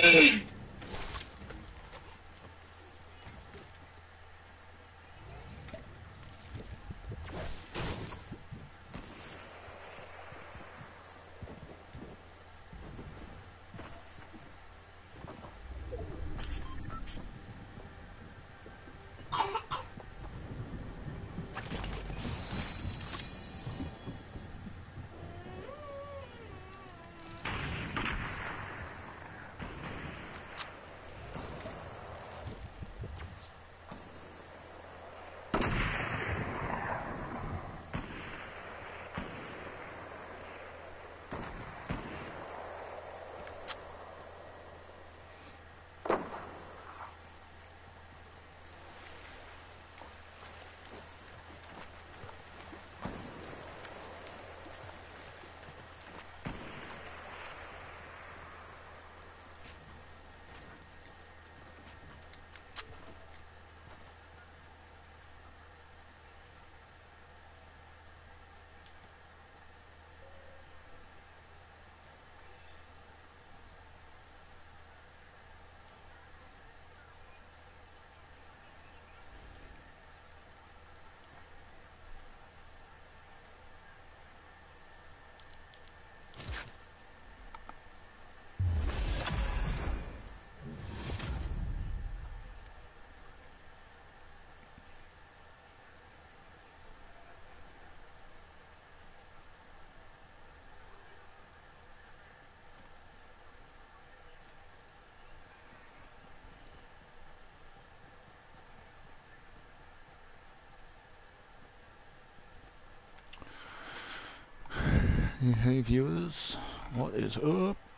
Hey. Hey viewers, what is up?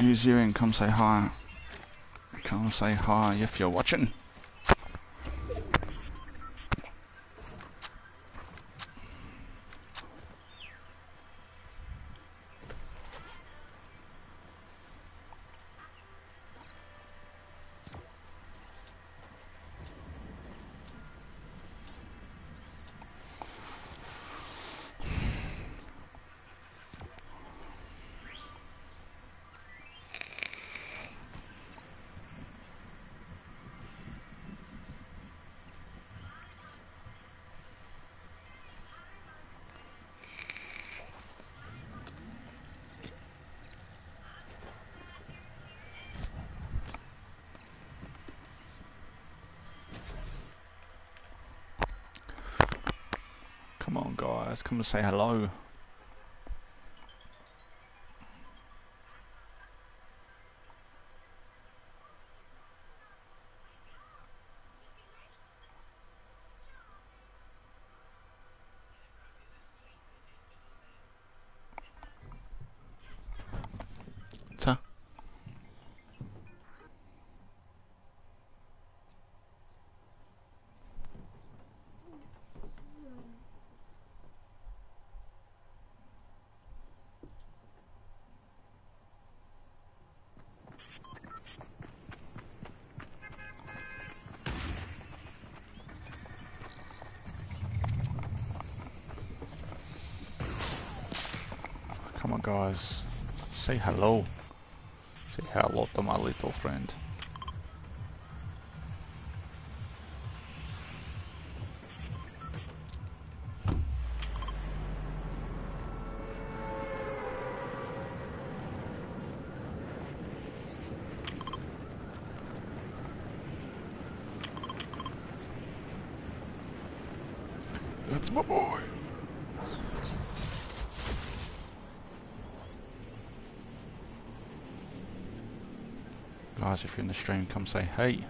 Who's you? Come say hi. Come say hi if you're watching. guys. Come and say hello. guys. Say hello. Say hello to my little friend. That's my boy. Guys, if you're in the stream, come say hey.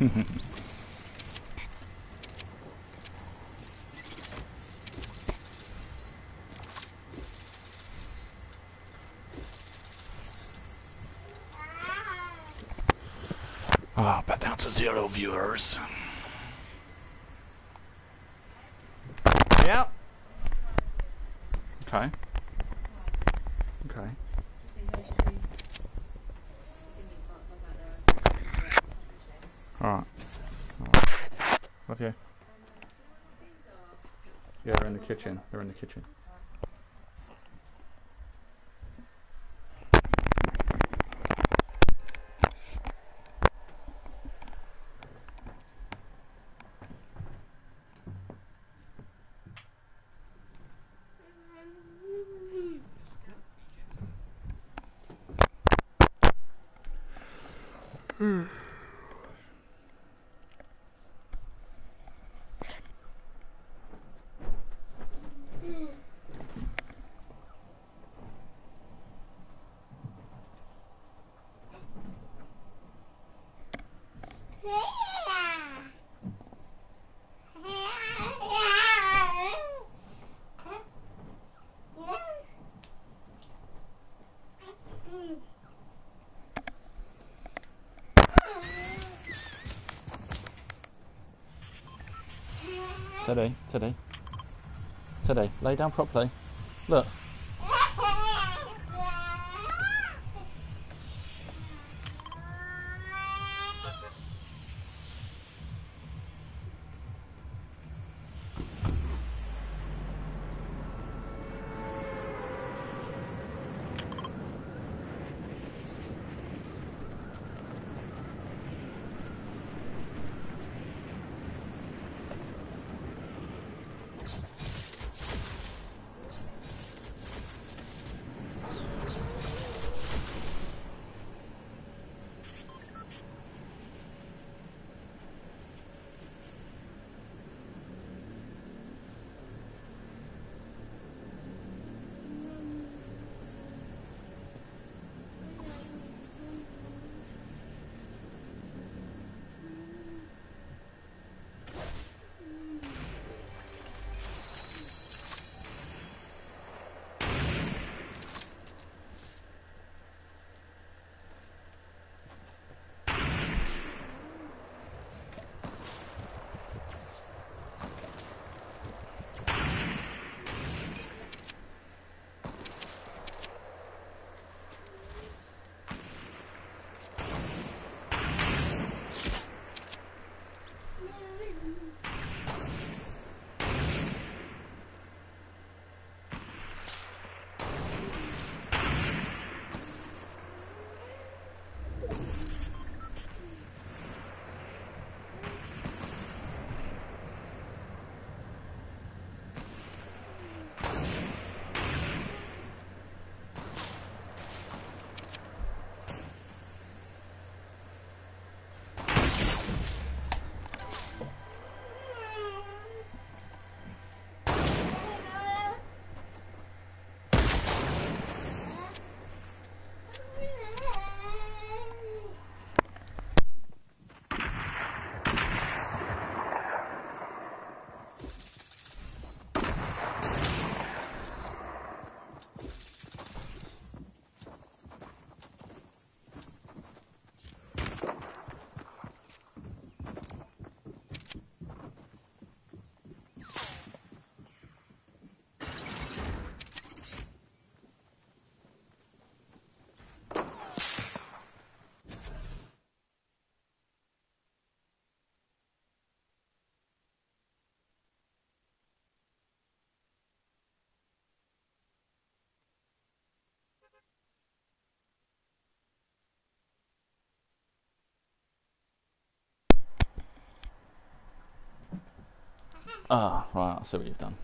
Ah, oh, but down to zero viewers. Yeah. Okay. Okay. Alright. With you. Yeah, they're in the kitchen. They're in the kitchen. Teddy, lay down properly. Look. Ah, right, I'll see what you've done.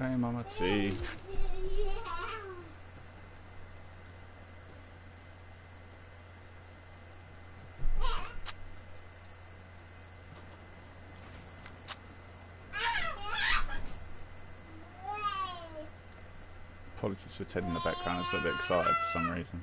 Hey, Mama T. Apologies for Ted in the background, he's a bit excited for some reason.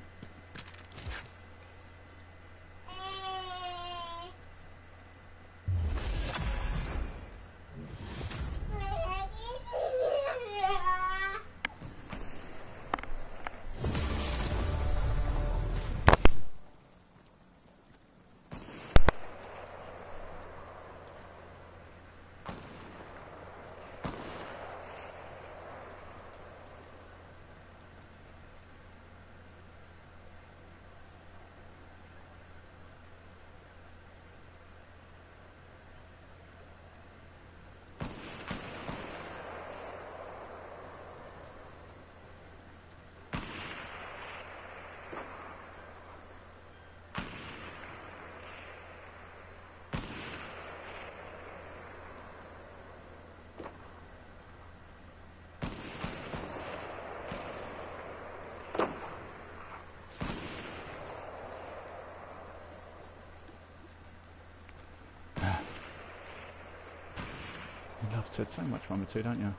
Ted so much, Mama T, don't you?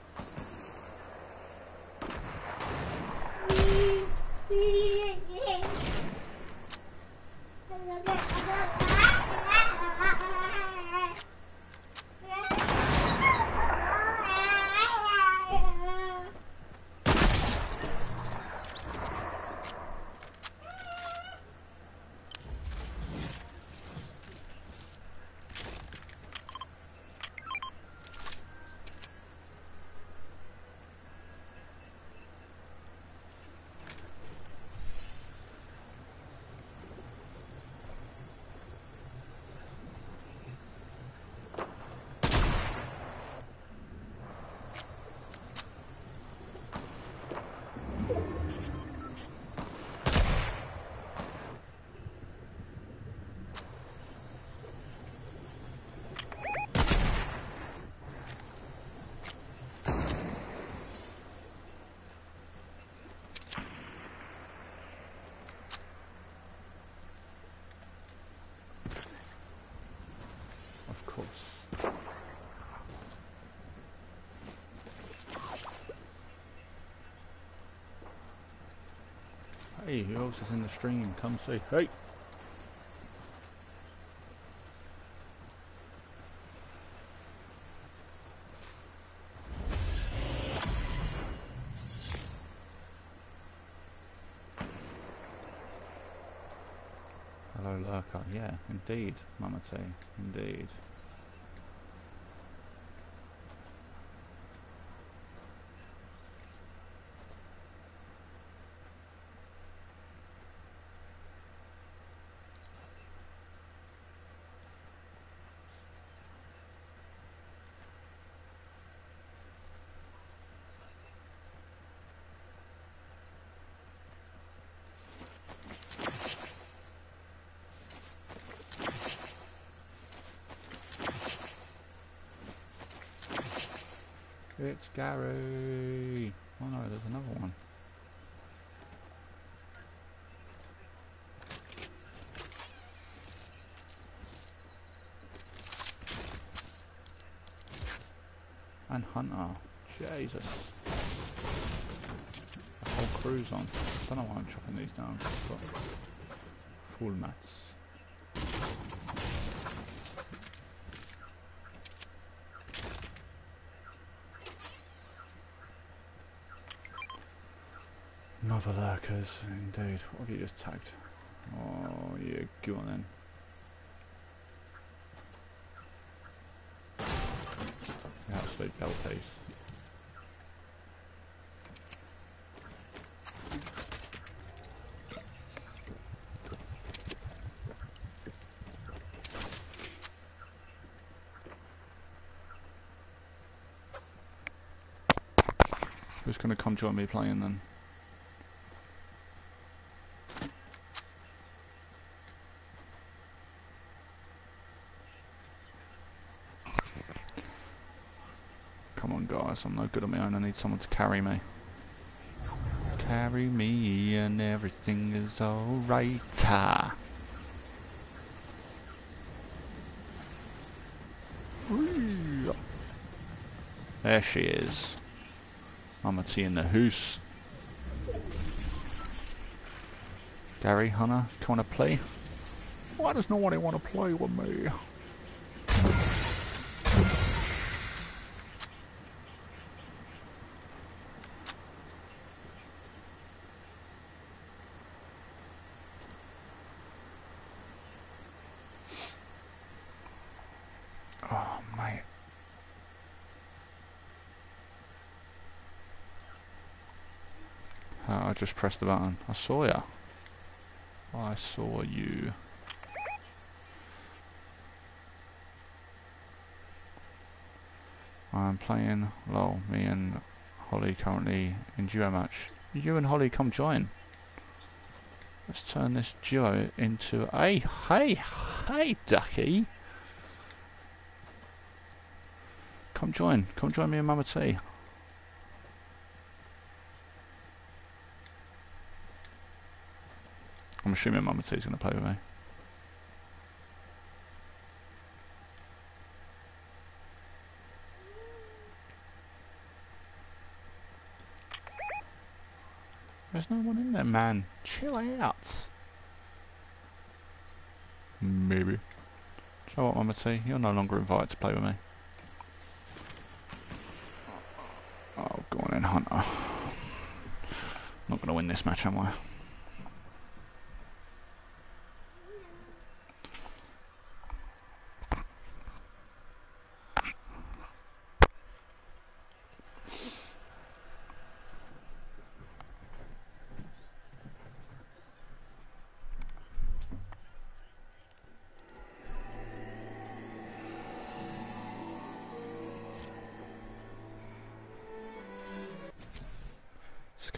course. Hey, who else is in the stream? Come say Hey! Hello, Lurker. Yeah, indeed, Mama T. Indeed. It's Gary. Oh no, there's another one. And Hunter. Jesus. The whole crew's on. I Don't know why I'm chopping these down. Full mats. Mother lurkers, indeed. What have you just tagged? Oh, yeah, go on then. The absolute bell piece. Who's going to come join me playing then? Guys. I'm no good on my own. I need someone to carry me. Carry me and everything is alright. Ah. There she is. Mama T in the hoose. Gary, Hunter, come want to play? Why does nobody want to play with me? Just pressed the button. I saw ya. I saw you. I'm playing lol. Me and Holly currently in duo match. You and Holly come join. Let's turn this duo into a hey hey ducky. Come join. Come join me and Mama T. I'm assuming Mama T's going to play with me. There's no one in there, man. Chill out. Maybe. Do you know what, Mama T? You're no longer invited to play with me. Oh, go on in, Hunter. Not going to win this match, am I?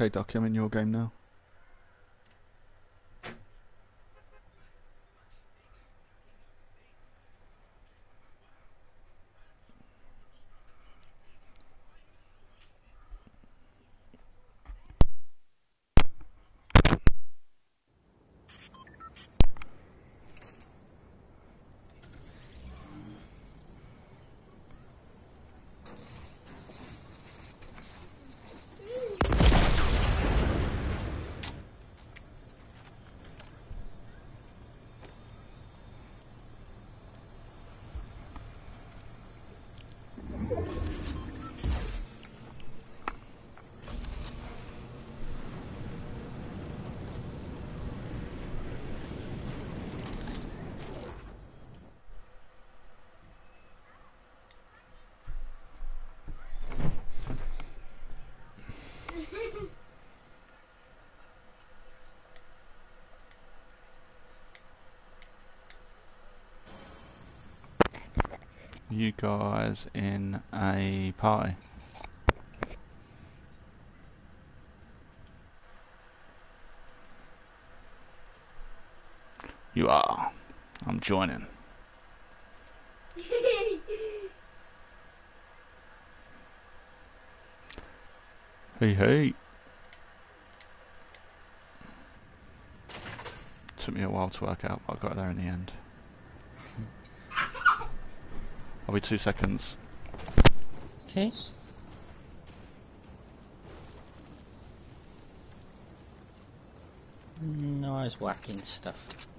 Okay, Ducky, I'm in your game now. You guys in a party. You are. I'm joining. Hey, hey. Took me a while to work out, but I got there in the end. I'll be two seconds. Okay. No, I was whacking stuff.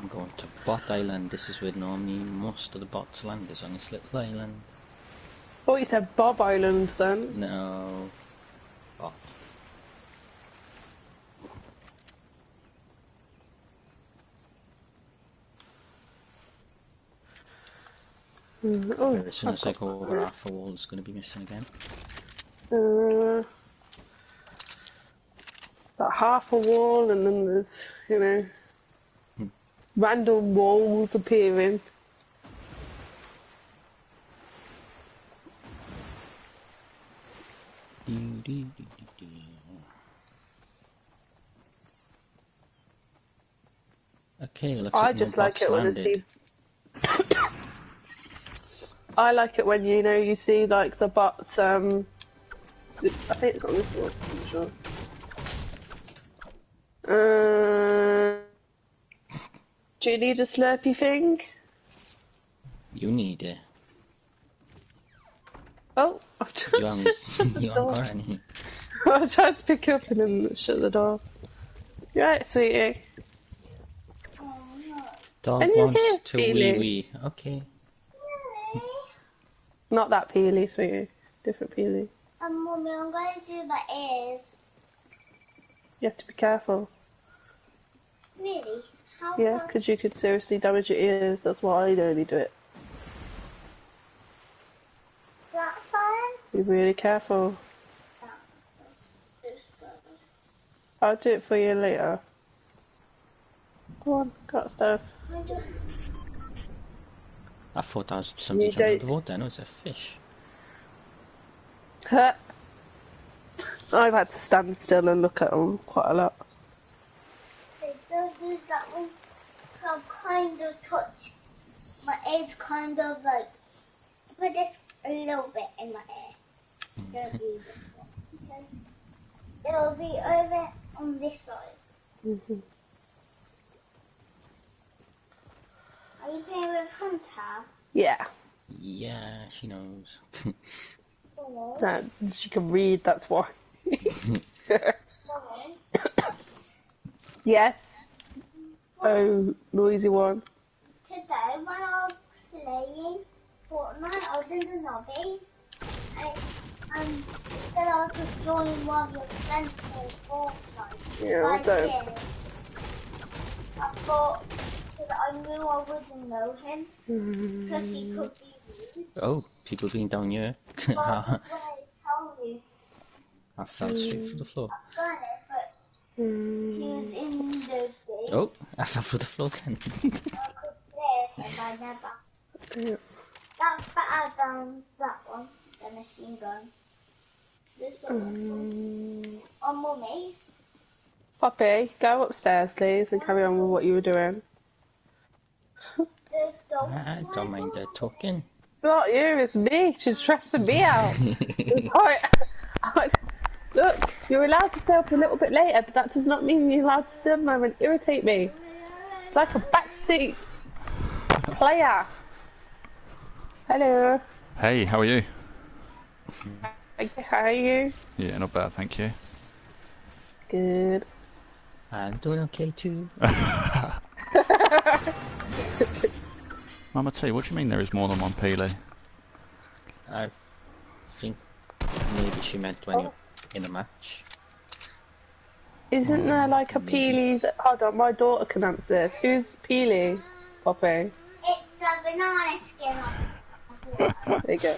I'm going to Bot Island. This is where normally most of the bots land is on this little island. Oh, you said Bob Island then. No. Bot. Mm, oh, As soon as I go over that. half a wall, it's going to be missing again. Uh, about half a wall, and then there's, you know, Hmm. random walls appearing. Okay, looks I like just like it when I landed. see I like it when you know you see like the bots. Um, I think it's on this one. I'm not sure. Uh, do you need a slurpy thing? You need it. Oh, I've You just haven't, shut the you door. got any. I tried to pick up and then shut the door. You right, sweetie? Dog you wants here, to wee wee. Okay. Not that peely, sweetie. Different peely. Um, Mummy, I'm going to do my ears. You have to be careful. Really? How Yeah, because you could seriously damage your ears. That's why I'd only do it. that fun? Be really careful. I'll do it for you later. Go on, go upstairs. I don't- I thought that was somebody You jumping out don't- the water. No, it's a fish. I've had to stand still and look at them quite a lot. They don't do that one. I'm kind of touch. My ear's kind of like. Put this a little bit in my ear. Don't do this one. Okay? It'll be over on this side. hmm Are you playing with Hunter? Yeah, Yeah, she knows. Mummy? that, she can read, that's why. Mummy? yes. Oh, noisy one. Today when I was playing Fortnite, I was in the lobby. And, and then I was just joining one of your friends playing Fortnite. Yeah, I I don't. did. I thought that I knew I wouldn't know him because he could be rude. oh, people being down here. I told you, I fell straight through the floor. I've it, but he was in the. Oh, I fell through the floor again. I could play it and I never. Yeah. That's better than that one, the machine gun. This one. Mm. Oh, mummy. Poppy, go upstairs, please, and carry on with what you were doing. There's the I don't mind her talking. Not you, it's me. She's stressing me out. Alright. Look, you're allowed to stay up a little bit later, but that does not mean you're allowed to stand there and irritate me. It's like a backseat player. Hello. Hey, how are you? How are you? Yeah, not bad, thank you. Good. I'm doing okay too. Mama T, what do you mean there is more than one Peely? I think maybe she meant when you're oh. in a match. Isn't there like a Peely that... Hold on, my daughter can answer this. Who's Peely? Poppy. It's a banana skin on. There you go.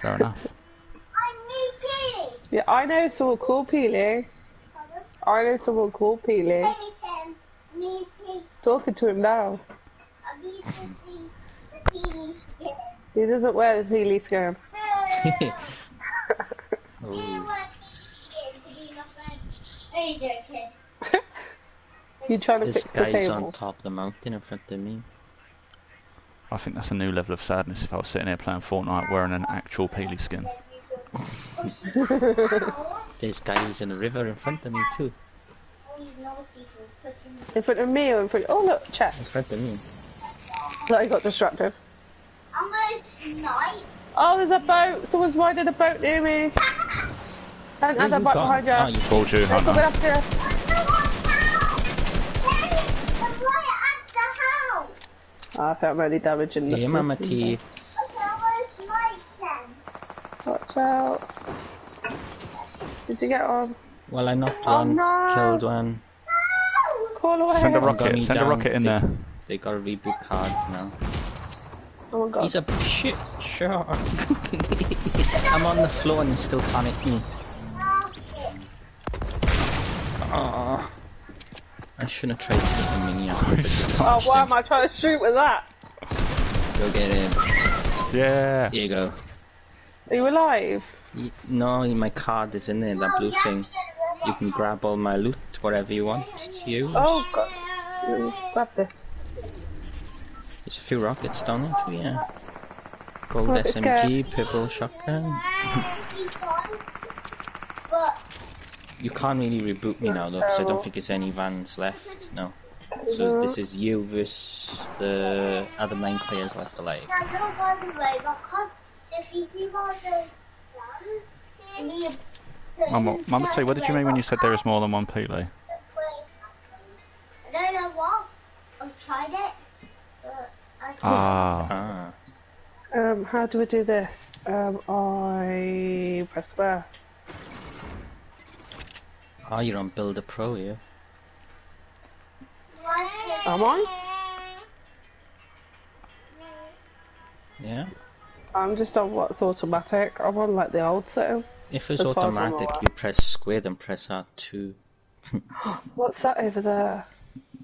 Fair enough. I'm me, Piggy. Yeah, I know someone called Peely. I know someone called Peely. Let me tell me see. Talking to him now. I need to see the Piggy skin. He doesn't wear the Peely skin. You Oh, want Piggy skin to be my friend? Are you trying to this fix the guy's on top of the mountain in front of me. I think that's a new level of sadness if I was sitting here playing Fortnite wearing an actual Peely skin. This guy's in the river in front of me too. Oh, he's naughty for pushing me. In front of me or in front? of... Oh look, check. In front of me. I got distracted. I'm gonna snipe. Oh, there's a boat. Someone's riding a boat near me. And Where a you boat gone? behind you. Oh, you Told you, They're coming up here. I'm right at the. Oh, I think I'm only damaging the Hey, Mama T. Okay, I'm gonna snipe them. Watch out. Did you get on? Well, I knocked Oh, one, no. killed one. Call away. Send a rocket, me send a rocket in there. They got a reboot card now. Oh my god. He's a shit shark. I'm on the floor and he's still panicking. Aww. I shouldn't have tried to get the mini after. Oh, why am I trying to shoot with that? Go get him. Yeah. Here you go. Are you alive? Y- No, my card is in there, that blue thing. You can grab all my loot, whatever you want to use. Oh god. Grab this. There's a few rockets down into yeah. Gold Oh, it's SMG, purple shotgun. Keep on. But You can't really reboot me now though, because I don't think there's any vans left. No. So this is you versus the other nine players left alive. I don't want to worry because if you keep on the plans, and you Mama, Mama, say, what did you mean when you said there is more than one Peely? I don't know what. I've tried it, but I can't. Ah, Ah. Um, how do we do this? Um, I press where? Oh, you're on Builder Pro, yeah? Am I? Yeah? I'm just on what's automatic. I'm on like the old setting. If it's As far as I'm automatic, you press square, then press R2. What's that over there?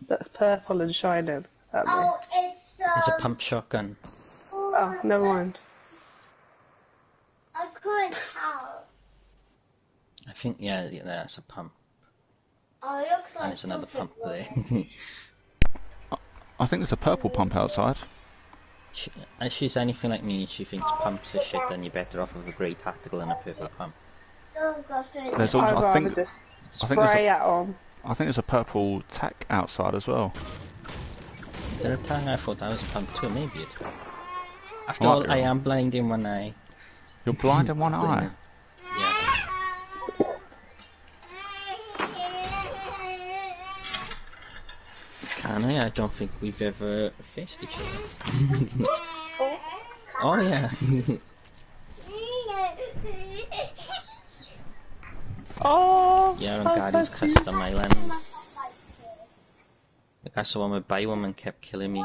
That's purple and shining at me. Oh, it's It's a um, pump shotgun. Oh, never mind. I couldn't tell. I think, yeah, yeah that's a pump. Oh, it looks like And it's another pump there. I think there's a purple pump outside. she, if she's anything like me, she thinks pumps are shit, and you're better off with a grey tactical and a purple pump. Don't go through There's it. al- I'd I rather think I think there's spray a, it. I think there's a purple tack outside as well. Is there a tag? I thought I was a pump too, maybe it's After Might all, I am blind in one eye. You're blind in one eye. Yeah. Can I? I don't think we've ever faced each other. oh yeah. Oh, yeah, on how Gary's cute. custom island. That's the one where By Woman kept killing me.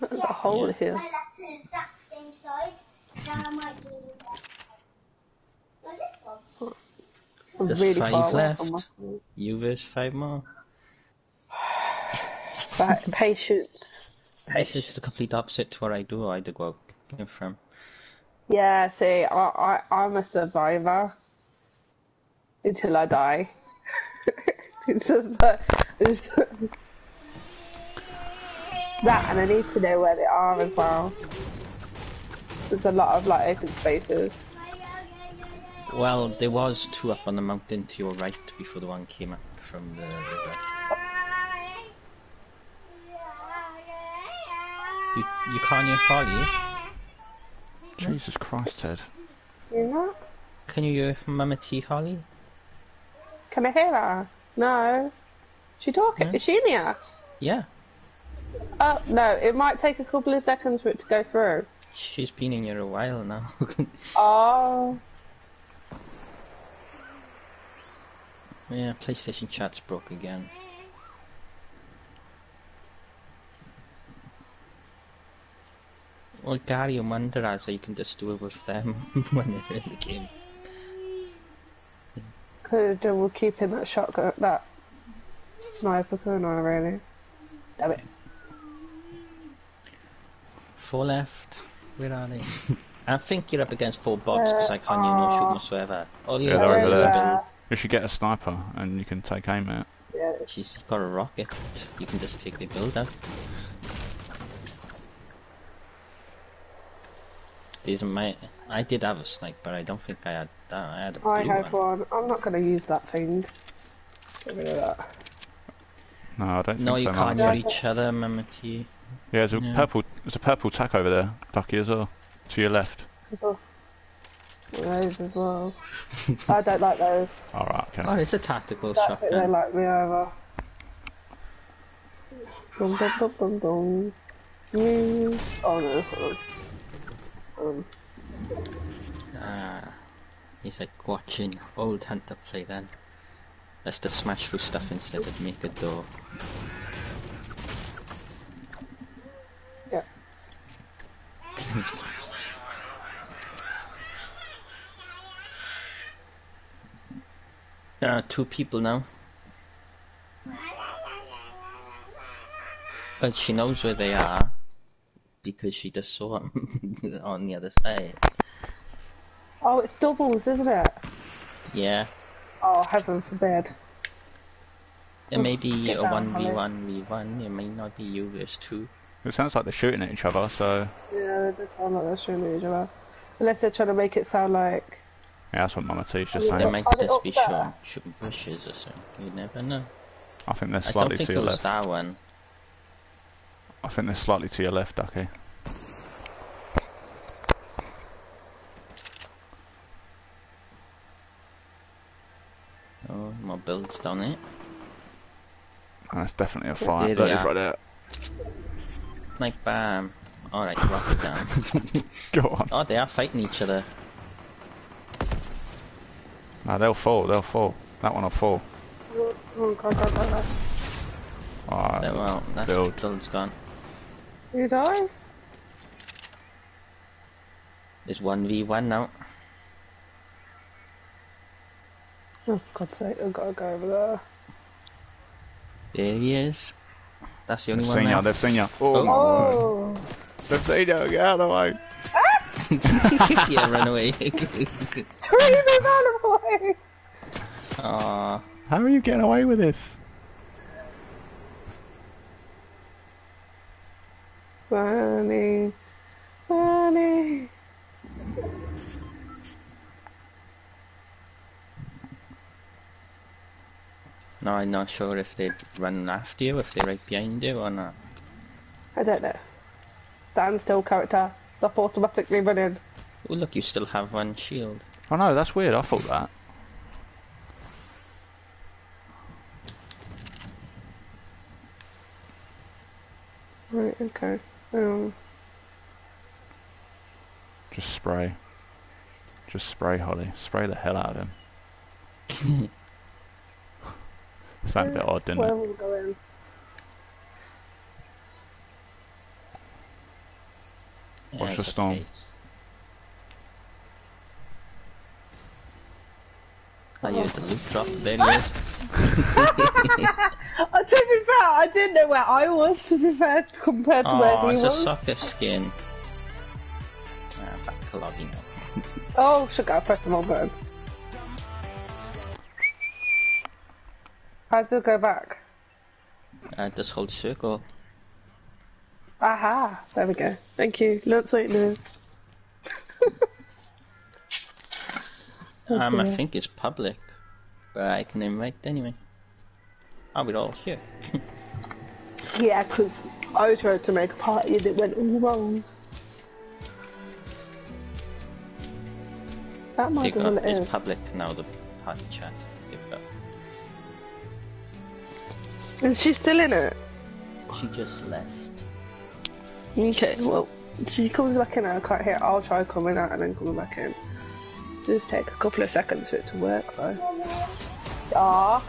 Got a hole Yeah. here. My letter is that same size. Now I might do that. Well, this one. I'm There's really five far away left. from my screen. You versus five more. But patience. This is the complete opposite to what I do. I did what I from. Yeah, see, I, I, I'm a survivor until I die. it's just that, and I need to know where they are as well. There's a lot of like open spaces. Well, there was two up on the mountain to your right before the one came up from the river. You, you can't hear Holly? Jesus Christ, Ted. You know? Can you hear Mama T Holly? Can I hear her? No. She talking? No. Is she in here? Yeah, Oh no, it might take a couple of seconds for it to go through. she's been in here a while now. Oh, yeah, PlayStation chat's broke again. Well, Gary and Wonder so you can just do it with them when they're in the game. could do with keeping that shotgun, that sniper gun on really. Damn it. Four left. Where are they? I think you're up against four bots because I can't hear no shoot Uh, whatsoever. Oh yeah, Yeah, they're over there. build. You should get a sniper and you can take aim at it. Yeah. She's got a rocket. You can just take the build out. These are my. I did have a sniper. I don't think I had that. I had a blue I have one. one. I'm not going to use that thing. Get rid of that. No, I don't No, you so. can't Mum. hear each other, Mama T. Yeah, there's a Yeah. purple. There's a purple tack over there, Bucky as well, to your left. Those as well. I don't like those. All right, okay. Oh, it's a tactical That's it, they like me over. Dum dum dum dum dum. You. Oh no, hold on. Um, Ah, he's like watching old Hunter play then. Let's just smash through stuff instead of make a door. There are two people now. But she knows where they are because she just saw them on the other side. Oh, it's doubles, isn't it? Yeah, Oh, heaven forbid. it may be get a 1v1v1, it may not be you versus two. It sounds like they're shooting at each other, so Yeah, they just sound like they're shooting at each other. Unless they're trying to make it sound like. yeah, that's what Mama T's just Yeah. They saying. might Are they just be up shooting, shooting bushes or something. You never know. I think they're I don't slightly think to it your was left. that one. I think they're slightly to your left, Ducky. Oh, my build's done it. And that's definitely a fire. There That they is are. right there. Like bam. Alright, rock it down. Go on. oh, they are fighting each other. No, they'll fall. They'll fall. That one will fall. Oh, God, God, God, God. Alright. Oh, well, that's build. build's gone. You die? It's 1v1 now. Oh, God's sake, I've got to go over there. There he is. That's the only They've one seen you. left. They've seen you. Oh, Oh. my word. They've seen you. Get out of the way. Ah! yeah, run away. Three ran away! Aww. How are you getting away with this? Funny. Funny. No, I'm not sure if they run after you, if they're right behind you or not. I don't know. Stand still, character. Stop automatically running. Oh, look, you still have one shield. Oh no, that's weird. I thought that. Right, okay. Um, Just spray. Just spray Holly. Spray the hell out of him. Sounded a bit odd, didn't where it? are we going? Watch the storm. okay. I used the loot drop. There he is. Uh, to be fair, I didn't know where I was, to be fair, compared to Oh, where he was. Oh, it's a was. soccer skin. Ah, back to lobby now. Oh, sugar, I pressed the wrong button. How do I go back? Uh, just hold circle. Aha! There we go. Thank you. Something new. Oh, Um, I think it's public, but I can invite anyway. Oh, we're all here. Yeah, 'cause I tried to make a party and it went all wrong. That might be it it's public now, the party chat. Is she still in it? She just left. Okay, well, she comes back in and I can't hear. I'll try coming out and then coming back in. Just take a couple of seconds for it to work though. Ah.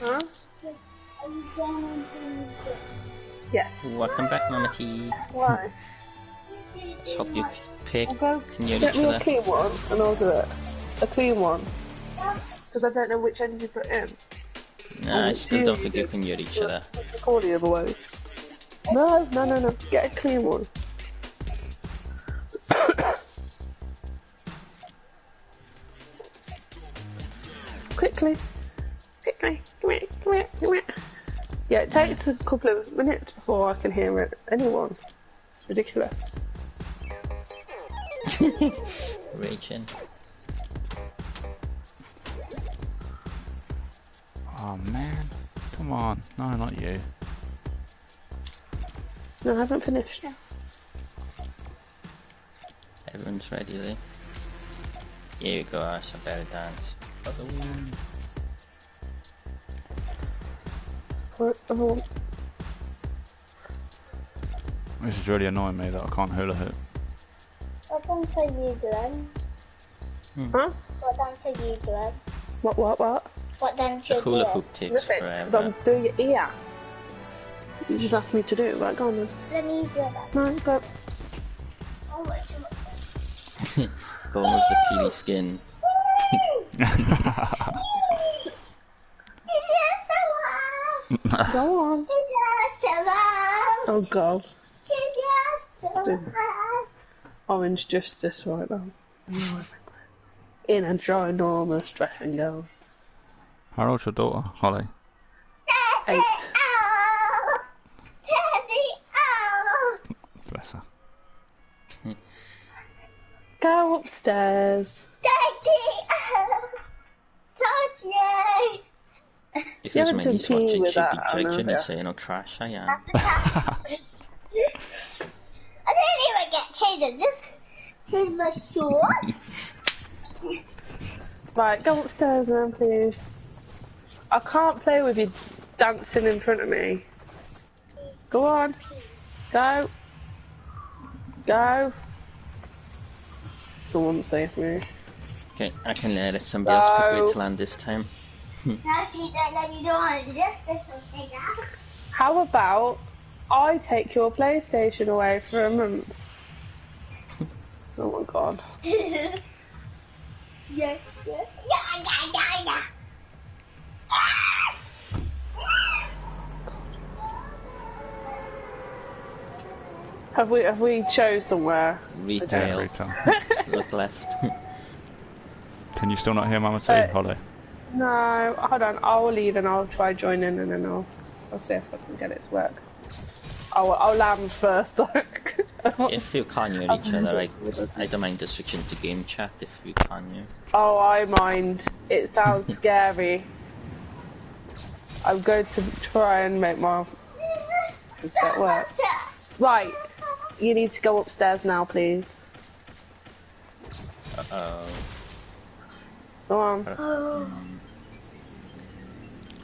Huh? Are you going to Yes. Welcome back, Mama T. Why? Let's hope you pick I'll go near get each me a clean one and I'll do it. A clean one. Because I don't know which end you put in. Nah, I still don't think you can hear each other. Call the other. No, no, no, no. Get a clean one. Quickly. Quickly. Come here, come here, come here. Yeah, it takes a couple of minutes before I can hear it. Anyone. It's ridiculous. Raging. Oh man. Come on. No, not you. No, I haven't finished. Yet. Everyone's ready, Lee. Here you go, that's a better dance. For the win. Oh, This is really annoying me that I can't hula hoop. What dance are you doing? Huh? What dance are you doing? What, what, what? What dance The you hula hoop takes Nothing, because forever. I'm doing your ear. You just asked me to do it. Right, go on then. Let me do that. No, go. Oh, what's your- with the peely skin. Go on. Oh, God. Orange Justice right now. In a ginormous dressing gown. How old's your daughter, Holly? Eight. Oh, Daddy, oh. Bless her. Go upstairs. Daddy, oh. Touch me. If You it was haven't my done niece PE watching, she'd be that, I judging yeah. and saying how trash I am. I didn't even get changed. I just changed my shorts. Right, go upstairs then, please. I can't play with you dancing in front of me. Go on. Go. Go. Someone save me. Okay, I can uh, let it. Somebody else pick No. way to land this time. now, if you don't, then you don't want to do this, this okay now. How about I take your PlayStation away for a month? oh my god. yeah, yeah, yeah, yeah, yeah, yeah. Have we have we chose somewhere? Retail. retail. Look left. Can you still not hear Mama T, Uh, Holly? No, hold on. I'll leave and I'll try join in and then I'll I'll see if I can get it to work. I'll I'll land first. if you can't hear each other, I, I don't mind just switching to game chat if you can't hear. oh, I mind. It sounds scary. I'm going to try and make my headset work. Right, you need to go upstairs now, please. Uh oh. Go on. Oh,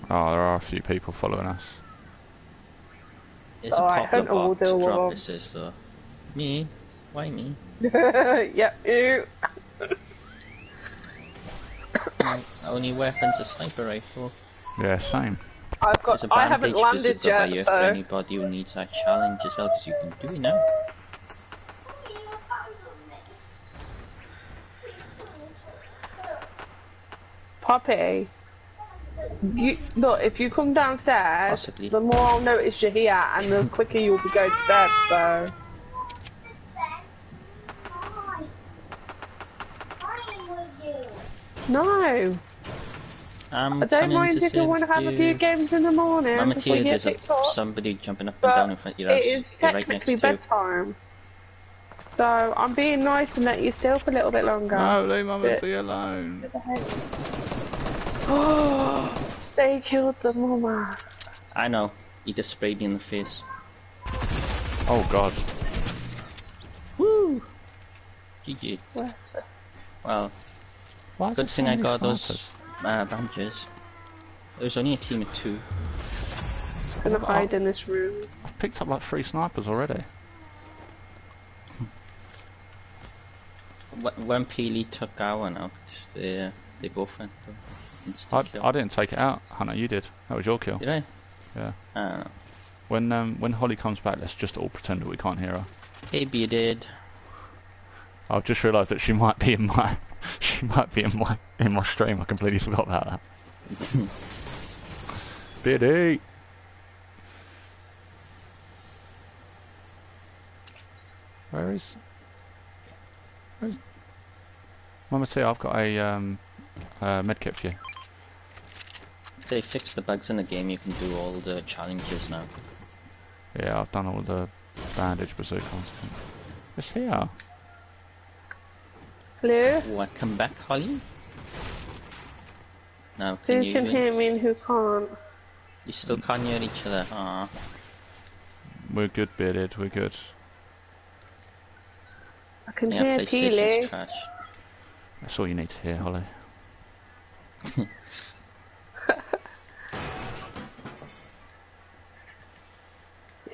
Oh, there are a few people following us. It's Alright, a popular Hunter box deal with drop them. this is though. Me? Why me? yep, you. My only weapon's a sniper rifle. Yeah, same. I've got. There's a I haven't landed yet, you for anybody who needs that challenge as well, because you can do it now. Poppy. You look. If you come downstairs, Possibly. the more I'll notice you're here, and the quicker you'll be going to bed. So. fine. Fine with you. No, I'm I don't mind if you want to have a few games in the morning Mama before Tia, you get there's a, picked somebody jumping up and down in front of your house. It is You're right next technically to. bedtime. So I'm being nice and let you stay up a little bit longer. No, leave Mama Bit- T alone. Oh, they killed the mama. I know. He just sprayed me in the face. Oh god. Woo! GG. Worthless. Well, Why is good thing I many got snipers? those uh, badges. There was only a team of two. Gonna Oh. hide in this room. I've picked up like three snipers already. Wh- When Peely took our one out, they, they both went to I, kill. I didn't take it out, Hunter. You did. That was your kill. Did I? Yeah. I don't know. When um when Holly comes back, let's just all pretend that we can't hear her. Maybe you did. I've just realised that she might be in my she might be in my in my stream. I completely forgot about that. Biddy. Where is Where's Mama T, I've got a um uh, medkit for you. They fixed the bugs in the game, you can do all the challenges now. Yeah, I've done all the bandage bazooka and stuff. It's here. Hello? Welcome back, Holly. Now, can Who you can hear me and who can't? You still can't hear each other. Aw. We're good, bearded. We're good. I can Yeah, hear PlayStation's Keely. trash. That's all you need to hear, Holly.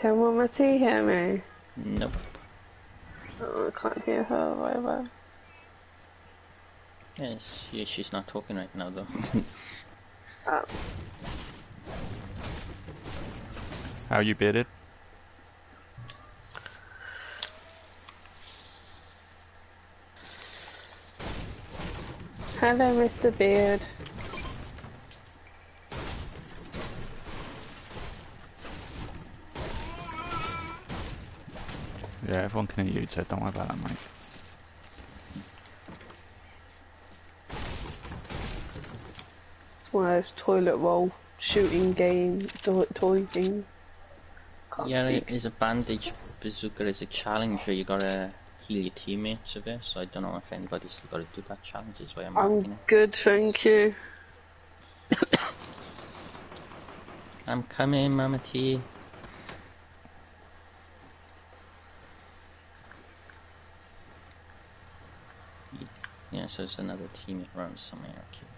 Can Mama T hear me? Nope. Oh, I can't hear her, whatever. Yes, yeah, she's not talking right now though. Oh. How you you, it? Hello, Mr. Beard. Yeah, everyone can hear you, so don't worry about that, mate. One of those toilet roll shooting game toy, toy thing. Can't Yeah, speak. it is a bandage bazooka is a challenge where you gotta heal your teammates with it, so I don't know if anybody's gotta do that challenge is why I'm I'm good, thank you. I'm coming, Mama T. Yeah, so there's another teammate around somewhere. Okay.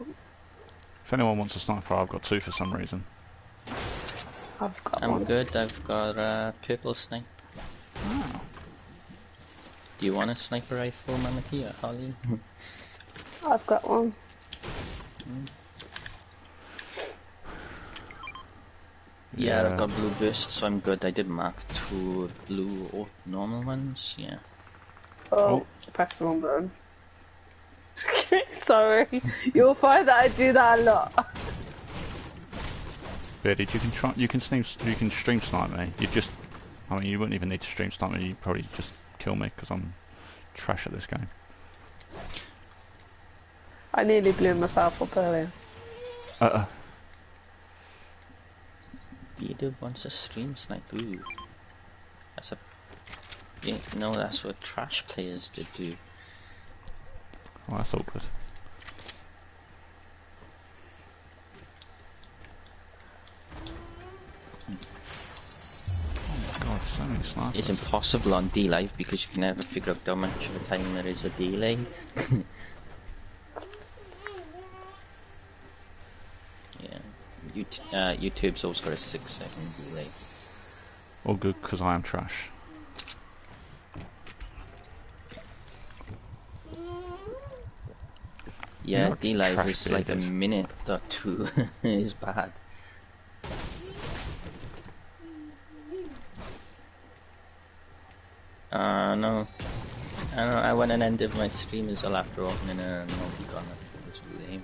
If anyone wants a sniper, I've got two for some reason. I've got I'm one. good. I've got a purple snipe. Oh. Do you want a sniper rifle, Mama T, or Holly? I've got one. yeah, Yeah. I've got blue burst, so I'm good. I did mark two blue or normal ones. Yeah. Oh, Oh. press the wrong button. Sorry, you'll find that I do that a lot. Bearded, you can try. You can stream. You can stream snipe me. You just. I mean, you wouldn't even need to stream snipe me. You'd probably just kill me because I'm trash at this game. I nearly blew myself up earlier. Uh. uh Bearded wants to stream snipe. Ooh. That's a. Yeah, no, that's what trash players did do. Well, that's awkward. Oh god, so many snipers. It's impossible on D Live because you can never figure out how much of a time there is a delay. yeah. Uh, YouTube's always got a six second delay. All good because I am trash. Yeah, D trash is like a minute or two is bad. Uh, no. I know, I went and ended my stream as well after opening a multi-gun. It.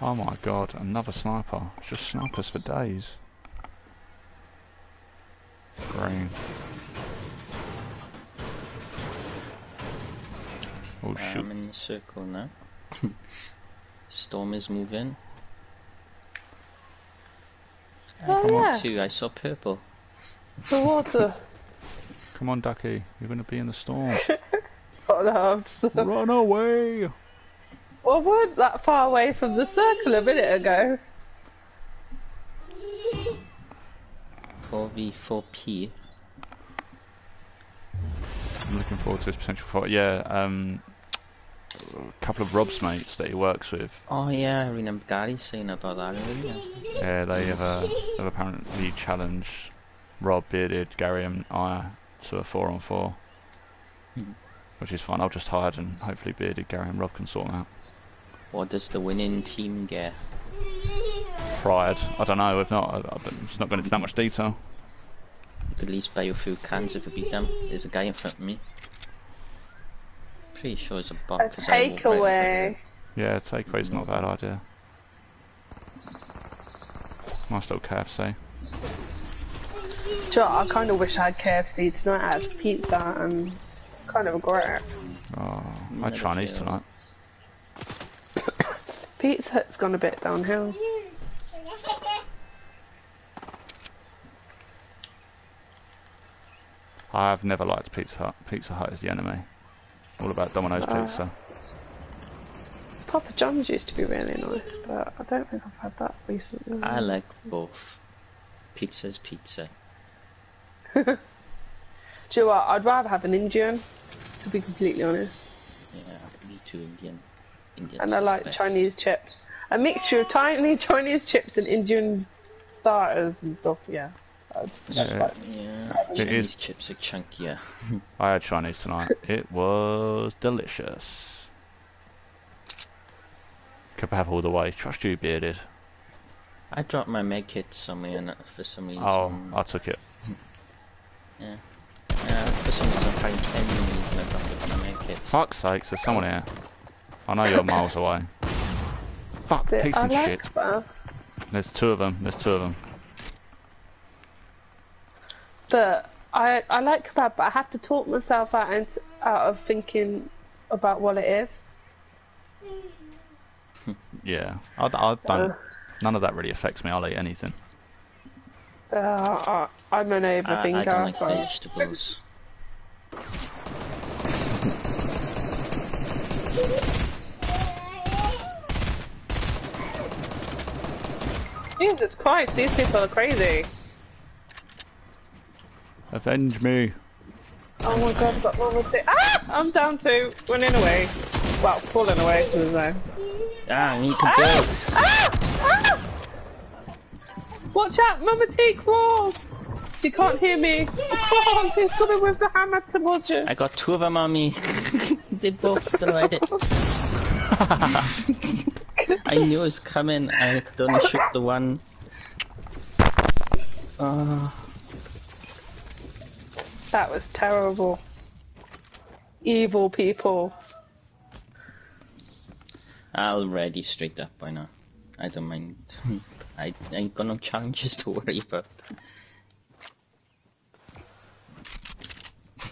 Oh my god, another sniper. Just snipers for days. Green. Oh shoot. I'm in the circle now. Storm is moving. Oh come on, yeah, Two, I saw purple. the water. Come on, Ducky. You're gonna be in the storm. oh no, I'm just, Run away! well, I weren't that far away from the circle a minute ago. 4v4p. I'm looking forward to this potential fight. Yeah, um, a couple of Rob's mates that he works with. Oh yeah, I remember Gary saying about that earlier. Yeah, they have, uh, have apparently challenged Rob, Bearded, Gary, and I to a four on four, Hmm. which is fine. I'll just hide and hopefully Bearded, Gary, and Rob can sort them out. What does the winning team get? Pride. I don't know. If not, I, I it's not going into that much detail. You could at least buy a few cans if you beat them. There's a guy in front of me. Pretty sure it's a bot. A 'cause I walked right in front takeaway. him. Yeah, takeaway's not a bad idea. Nice little KFC. Do you know what, I kind of wish I had KFC tonight. I had pizza and kind of regret it. Oh, I had Chinese feel- tonight. Pizza Hut's gone a bit downhill. I've never liked Pizza Hut. Pizza Hut is the enemy. All about Domino's Ah. pizza. Papa John's used to be really nice, but I don't think I've had that recently. I like both. Pizza's pizza. Do you know what? I'd rather have an Indian, to be completely honest. Yeah, me too, Indian. Indian And I like Chinese chips. A mixture of tiny Chinese chips and Indian starters and stuff, yeah. I'd- that's Yeah. like- Yeah, Chinese is- chips are chunkier. I had Chinese tonight. It was delicious. Kebab all the way. Trust you, bearded. I dropped my med kit somewhere and uh, for some reason. Oh, I took it. Yeah, for some reason, I'm found 10 minutes and I dropped it for my med kit. Fuck's sakes, there's someone here. I know you're miles away. Fuck, piece of like shit. that. There's two of them. There's two of them. But I I like kebab, but I have to talk myself out into, out of thinking about what it is. Yeah, I, I don't. None of that really affects me. I'll eat anything. Uh, I, I'm an I, I don't like so- vegetables. Jesus Christ, these people are crazy. Avenge me. Oh my god, I've got one with it. Ah! I'm down two, running away. Well, falling away to the zone. Ah, I need to Ah! go. Ah! Ah! Watch out, Mama T crawls! She can't hear me. Oh, he's coming with the hammer towards you. I got two of them on me. they both survived it. I knew it was coming. I could only shoot the one. Uh, That was terrible. Evil people. I'll ready straight up by now. I don't mind. I ain't got no challenges to worry about.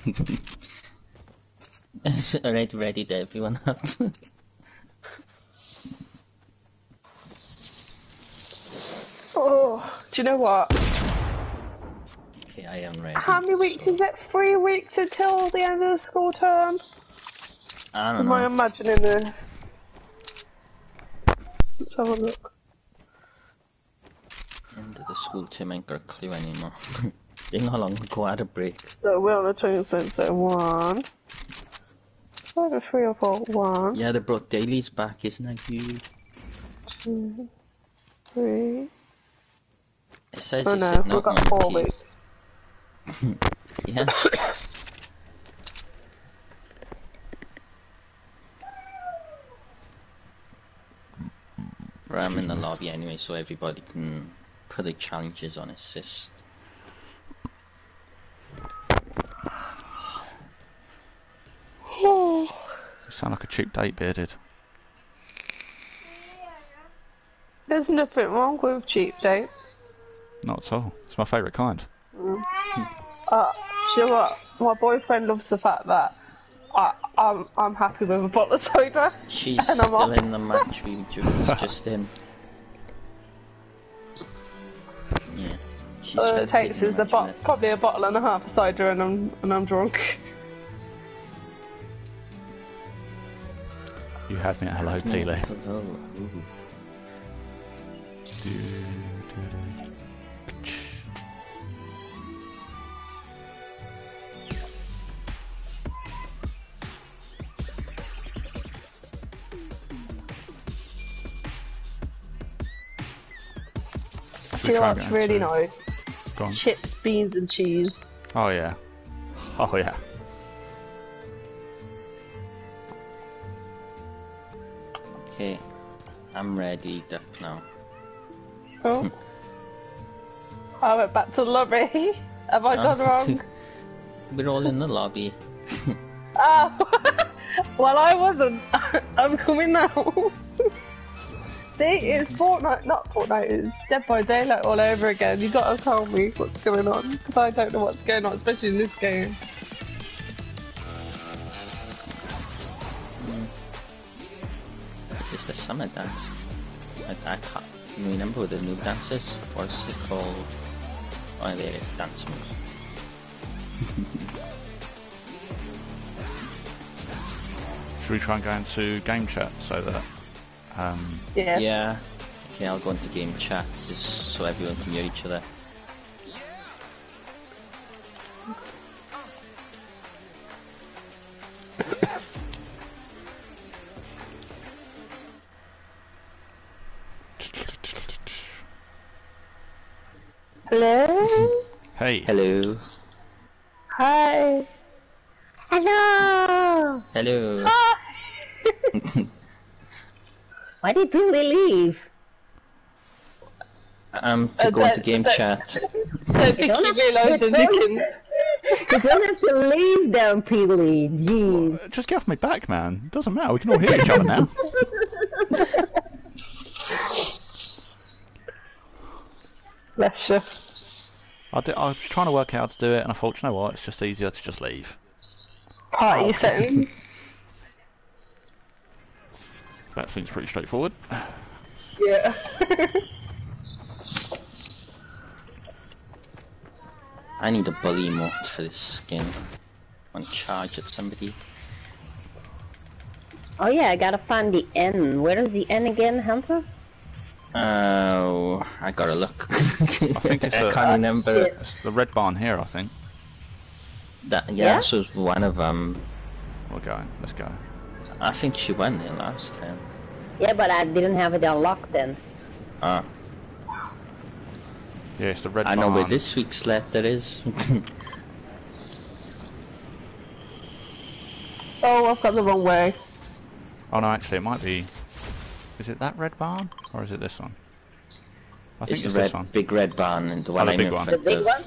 Already readied everyone up. Oh, do you know what? I am ready. How many weeks so- is it? Three weeks until the end of the school term? I don't Am I imagining this? Let's have a look. End of the school term ain't got a clue anymore. they no longer go out of break. So we're on the 20th, so one. Either three or four. One, Yeah, they brought dailies back, isn't that huge? two, three. It says Oh no, we've got four weeks. Yeah. Right, I'm in the lobby anyway, so everybody can put the challenges on assist. You sound like a cheap date, bearded. There's nothing wrong with cheap dates. Not at all. It's my favourite kind. Mm. Uh, do you know what? My boyfriend loves the fact that I, I'm, I'm happy with a bottle of soda. She's And I'm still off. in the match we Julie's just in. Yeah. She's All it takes is a match probably a bottle and a half of cider and I'm, and I'm drunk. You had me at hello, No, Dealey. hello. Ooh. Do you know try what's really nice? Go on. Chips, beans and cheese. Oh yeah. Oh yeah. Okay. I'm ready up now. Oh. I went back to the lobby. Have I oh. gone Oh. wrong? We're all in the lobby. Oh, well, I wasn't. I'm coming now. See, it's Fortnite, not Fortnite, it's Dead by Daylight all over again. You gotta tell me what's going on, because I don't know what's going on, especially in this game. Mm. This is the summer dance. I, I can't remember what the new dances. What's it called? Oh, there it is. Dance moves. Should we try and go into game chat so that um, Yeah. Yeah. Okay, I'll go into game chat just so everyone can hear each other. Hello? Hey, Hello. Hi. Hello! Hello. Why did Billy leave? I'm um, to Uh, go into game that- chat. So Vicky realised you can... You don't have to leave them, Billy. Jeez. just get off my back, man. It doesn't matter. We can all hear each other now. Bless you. I, did, I was trying to work out how to do it, and I thought, you know what? It's just easier to just leave. Party setting. That seems pretty straightforward. Yeah. I need a bully emote for this skin. Want to charge at somebody? Oh yeah, I gotta find the N. Where is the N again, Hunter? Oh, I gotta look. I think it's a- can't remember. It's the red barn here, I think. That yeah, Yeah? this was one of um, them. We're going. Let's go. I think she went there last time. Yeah, but I didn't have it unlocked then. Ah, Yeah, it's the red I barn. know where this week's letter is. oh, I've got the wrong way. Oh no, actually, it might be. Is it that red barn or is it this one? I think it's it's, the this red, one. big red barn and the one the I'm big one. The big one?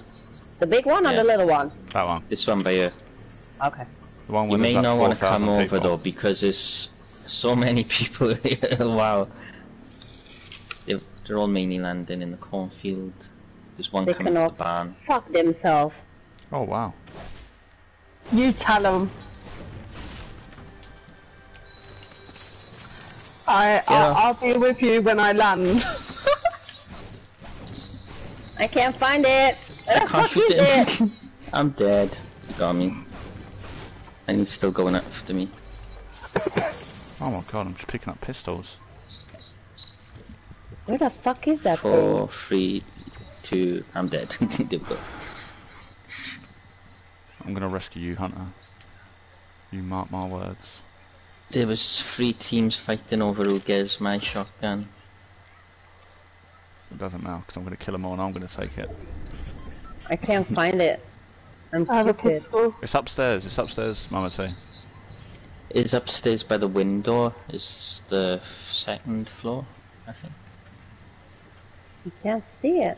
The big one or Yeah. the little one? That one. This one by you. Okay. The one You where may not want to come over people. though because there's so many people here. wow. They're, they're all mainly landing in the cornfield. There's one They coming to the barn. Fuck themselves. Oh wow. You tell them. I, I'll, I'll be with you when I land. I can't find it. Where the Can't fuck shoot is it? it. I'm dead. You got me. And he's still going after me. Oh my god, I'm just picking up pistols. Where the fuck is that Four, three, two. I'm dead. there we go. I'm gonna rescue you, Hunter. You mark my words. There was three teams fighting over who gets my shotgun. It doesn't matter because I'm gonna kill them all and I'm gonna take it. I can't find it. I'm I have a pistol. It's upstairs. It's upstairs, Mama say. Is upstairs by the window. Is the second floor, I think. You can't see it.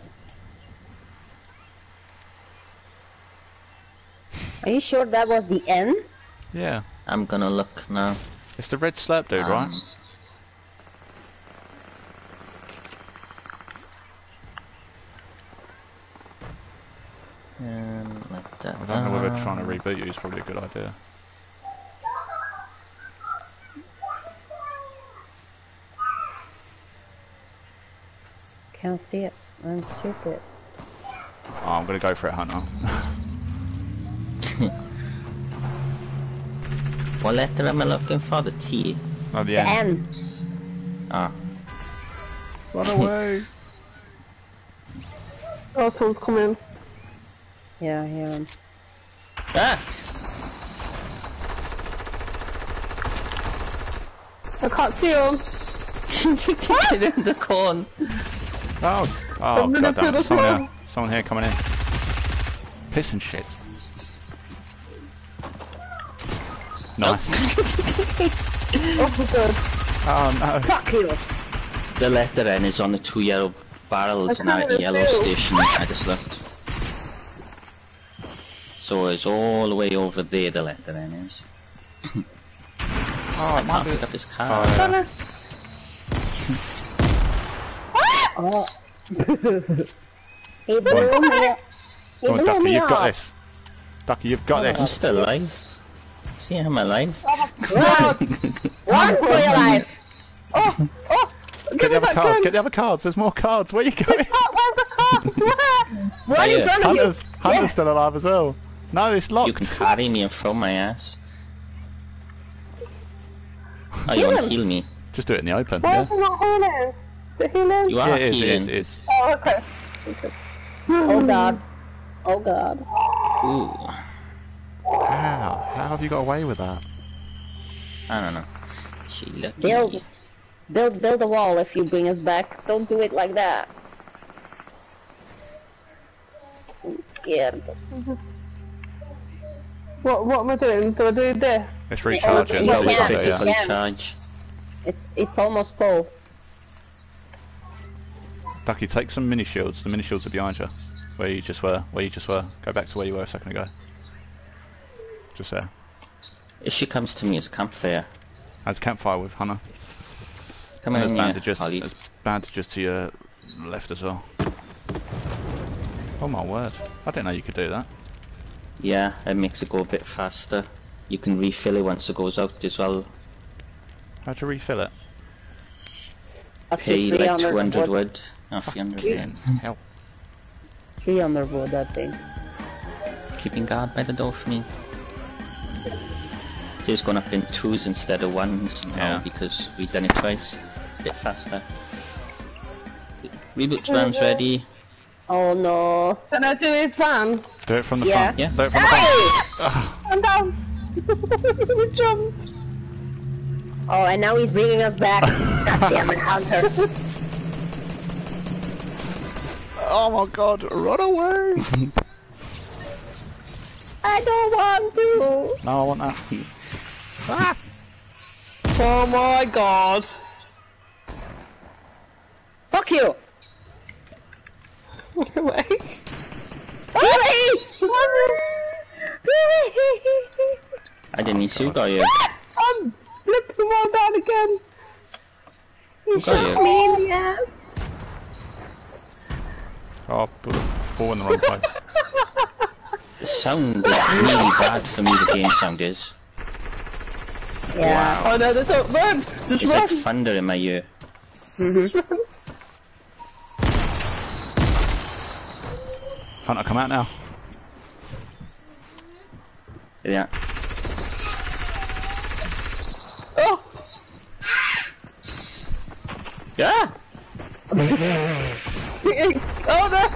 Are you sure that was the end? Yeah. I'm gonna look now. It's the red slurp dude, right? Um, Um, like that. I don't know whether trying to Um, reboot you is probably a good idea. I can't see it. I'm stupid. Oh, I'm gonna go for it, Hunter. What letter am I looking for? The T. oh, the The end. N. Ah, Run away. Oh, someone's coming. Yeah, I hear him. ah! I can't see him. Get in the corn. Oh, oh, I'm god damn it. Someone here. Someone here coming in. Piss and shit. Nice. Oh, good. oh no. Fuck you! The letter N is on the two yellow barrels I in that yellow tell. station I just left. So it's all the way over there the letter N is. Oh, it might Can't pick up his car. Oh, yeah. Oh. he blew me. He Come on, blew Ducky, me you've got this. Ducky, you've got I'm this. still alive. See, I'm alive. Run! Run for your life! Oh, oh, Get give the other that cards. gun. Get the other cards. There's more cards. Where are you going? Oh, where's the cards? Where? Run in yeah. front of you! Hunter's, Hunter's still alive as well. No, it's locked. You can carry me and throw my ass. Oh, you want to him. heal me? Just do it in the open. Why Yeah. is it not healing? Is it healing? You Yeah, are it is. It healing. is. It is. Oh, okay. Oh god. Oh god. Ooh, How? How have you got away with that? I don't know. She lucky. Build. Build build a wall if you bring us back. Don't do it like that. I'm scared. What, what am I doing? Do I do this? It's recharging. yeah, so yeah, got Quick it, to yeah. fully Yeah. charge. It's it's almost full. Ducky, take some mini shields. The mini shields are behind you, where you just were. Where you just were. Go back to where you were a second ago. Just there. If she comes to me it's a campfire, There's a campfire with Hannah. come And in there's here. bandages. Ollie. There's bandages to your left as well. Oh my word! I didn't know you could do that. Yeah, it makes it go a bit faster. You can refill it once it goes out as well. How'd you refill it? Pay like 200 wood. wood. No, 300 Fucking yeah. hell. 300 wood, I think. Keeping guard by the door for me. It's gone up in twos instead of ones now Yeah. because we've done it twice. A bit faster. Reboot van's ready. Oh no. Can I do his van? Do it from the Yeah. front. Yeah. Do it from the front. I'm down. Jump. Oh, and now he's bringing us back. God damn it, Hunter. Oh my god, run away! I don't want to. no, I want that. ah! Oh my god. Fuck you. Run away. Billy! I didn't see you got you. I'm flipping them all down again. You Got shot you. me in the ass. Oh, put the ball in the wrong place. The sound is really bad for me, the game sound is. Yeah. Oh no, there's a run. Just It's run. like thunder in my ear. Hunter, come out now. Yeah. Oh, Yeah! oh no.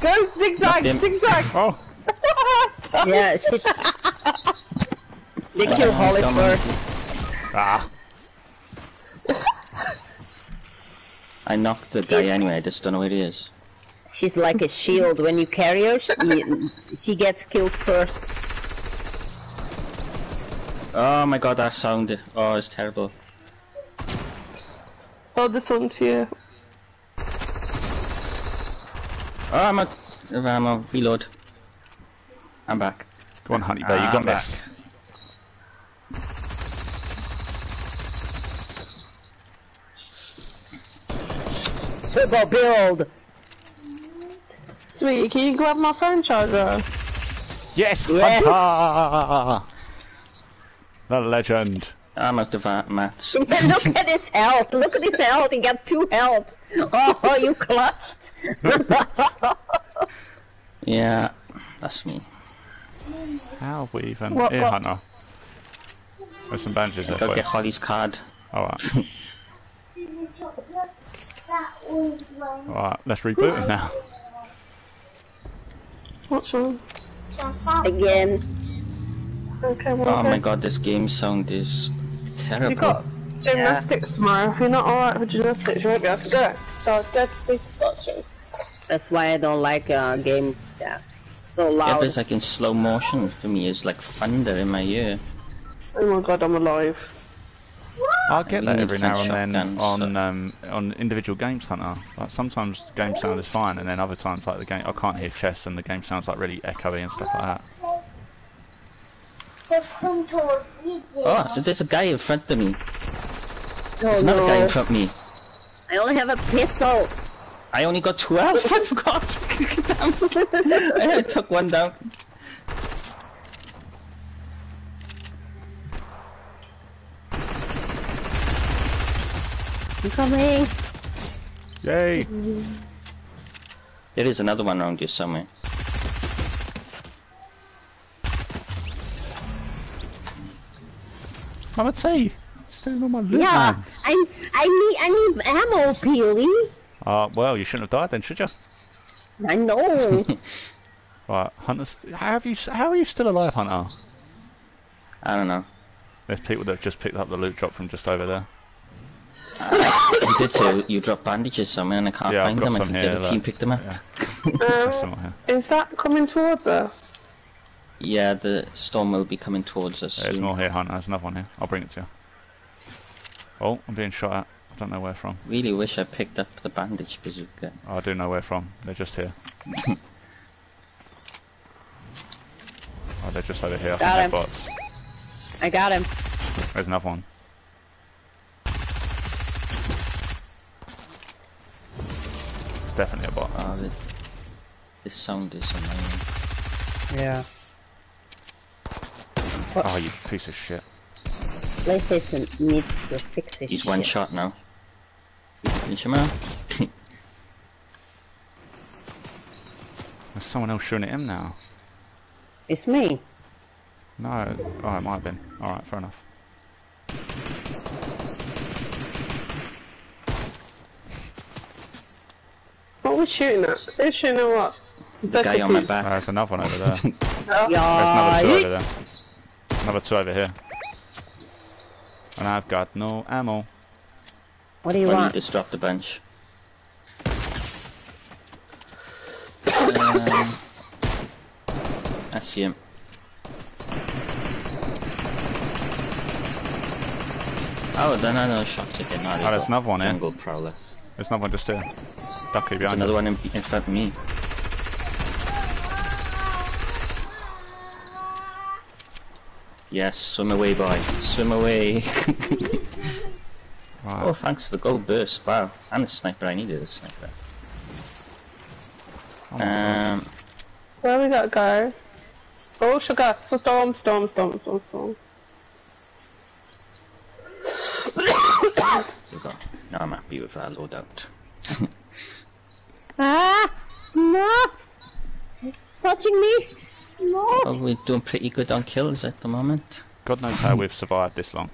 Go zigzag, zigzag. Oh! Yeah, shit. They kill Holly first. Ah! I knocked the guy anyway, I just don't know where he is. She's like a shield. When you carry her, she, she gets killed first. Oh my god, that sound. Oh, it's terrible. Oh, this one's here. Oh, I'm out of ammo. Reload. I'm back. Go on, Honey Bear, you Ah, got back. this. Turbo build. Sweetie, can you grab my phone charger? Yes, Yes. Hunter! The legend. I'm out of uh, mats. Look at his health. Look at his health. He got two health. Oh, you clutched. yeah, that's me. How we even... What- Here, what? Hunter. There's some bandages there Go for you. get Holly's card. Alright. Alright, let's reboot it now. What's wrong? Again. Okay, well, Oh my god, this game sound is terrible. You got gymnastics tomorrow. If you're not alright for gymnastics, you won't be able to go. So I'll go to. That's why I don't like uh, game that so Yeah, loud. but it's like in slow motion for me. It's like thunder in my ear. Oh my god, I'm alive. I'll get that every now and then shotguns, on so- um, on individual games, Hunter. Like sometimes the game sound is fine, and then other times like the game I can't hear chess, and the game sounds like really echoey and stuff like that. They've come me. Oh, there's a guy in front of me. Oh, There's another guy no. in front of me. I only have a pistol. I only got 12, I forgot. Damn. I took one down. I'm coming. Yay! There is another one around here somewhere. I'm a T. Stealing all my loot, Yeah, man. I I need I need ammo, Peely. Uh, well, you shouldn't have died then, should you? I know. Right, Hunter's. How have you? How are you still alive, Hunter? I don't know. There's people that just picked up the loot drop from just over there. You did say you dropped bandages somewhere and I can't Yeah, I've find got them. I some think the here, other team look. picked them up. Yeah. Um, There's some here. is that coming towards us? Yeah, the storm will be coming towards us There's soon. more here, Hunter. There's another one here. I'll bring it to you. Oh, I'm being shot at. I don't know where from. Really wish I picked up the bandage bazooka. Oh, I do know where from. They're just here. oh, they're just over here. I Got think him. bots. I got him. There's another one. It's definitely a bot. Oh, the, this sound is annoying. Yeah. Oh, you piece of shit. PlayStation needs to fix this He's shit. one shot now. Finish him out. There's someone else shooting at him now. It's me. No, oh, it might have been. Alright, fair enough. What was shooting at? Who's shooting at what? the guy on my back. There's another one over there. There's Yeah. another two over there. Another two over here. And I've got no ammo. What do you Why do you want? just drop the bench? um, I see him. Oh, then I know shots again. No, Oh, there's another one here. Jungle Prowler. There's another one just here. Ducky There's another you. one in, in front of me. Yes, swim away, boy. Swim away. Right. oh, thanks for the gold burst. Wow. And the sniper. I needed a sniper. Oh my God. Um, Where we gotta go? Oh, sugar. Storm, storm, storm, storm, storm. you go. Now I'm happy with that loadout. Ah! No! It's touching me! No! we're doing pretty good on kills at the moment. God knows how we've survived this long.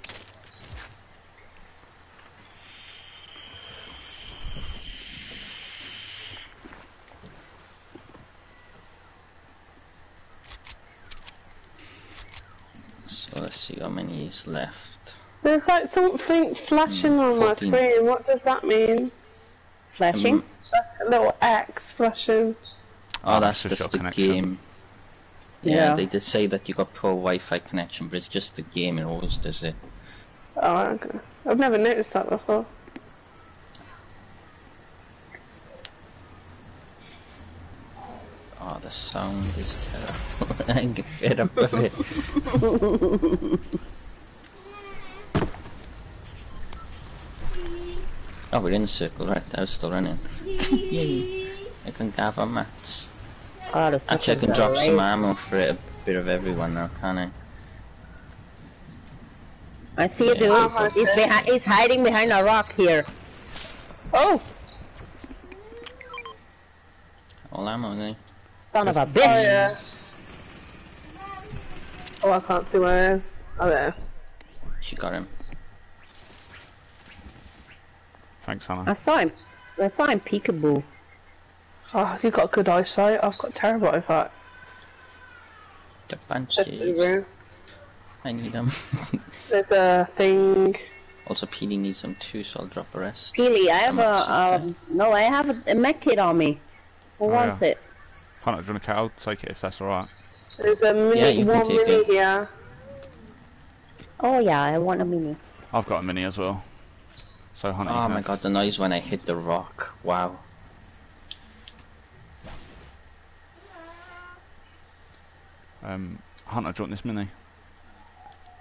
So let's see how many is left. There's like something flashing hmm, on my screen. What does that mean? Flashing? A little X flashing. Oh, Oh, that's just just the connection. game. Yeah, Yeah. they did say that you got poor Wi-Fi connection, but it's just the game. It always does it. Oh, okay. I've never noticed that before. Oh, the sound is terrible. I can get fed up with it. Oh, we're in the circle, right? I was still running. Yay! I can gather mats. Oh, the Actually, I can suckers drop are some ammo for a bit of everyone now, can I? I see a dude. Oh, He's, okay. behi- he's hiding behind a rock here. Oh! All ammo, eh? Son of a Oh, bitch! yeah. Oh, I can't see where it is. Oh, there. She got him. Thanks, Hannah. I saw him. I saw him peekaboo. Oh, you got good eyesight. I've got terrible eyesight. The bunches. I need them. There's a thing. also, PD needs them too, so I'll drop the rest. Peely, I have I'm not so a, um, no, I have a, a med kit on me. Who Oh, wants yeah. it? Hannah, do you want a cat? I'll take it if that's alright. There's a mini, Yeah, you one mini it. here. Oh yeah, I want a mini. I've got a mini as well. So, Hannah, you Oh my have- god, the noise when I hit the rock. Wow. Um, Hunter, do you want this mini?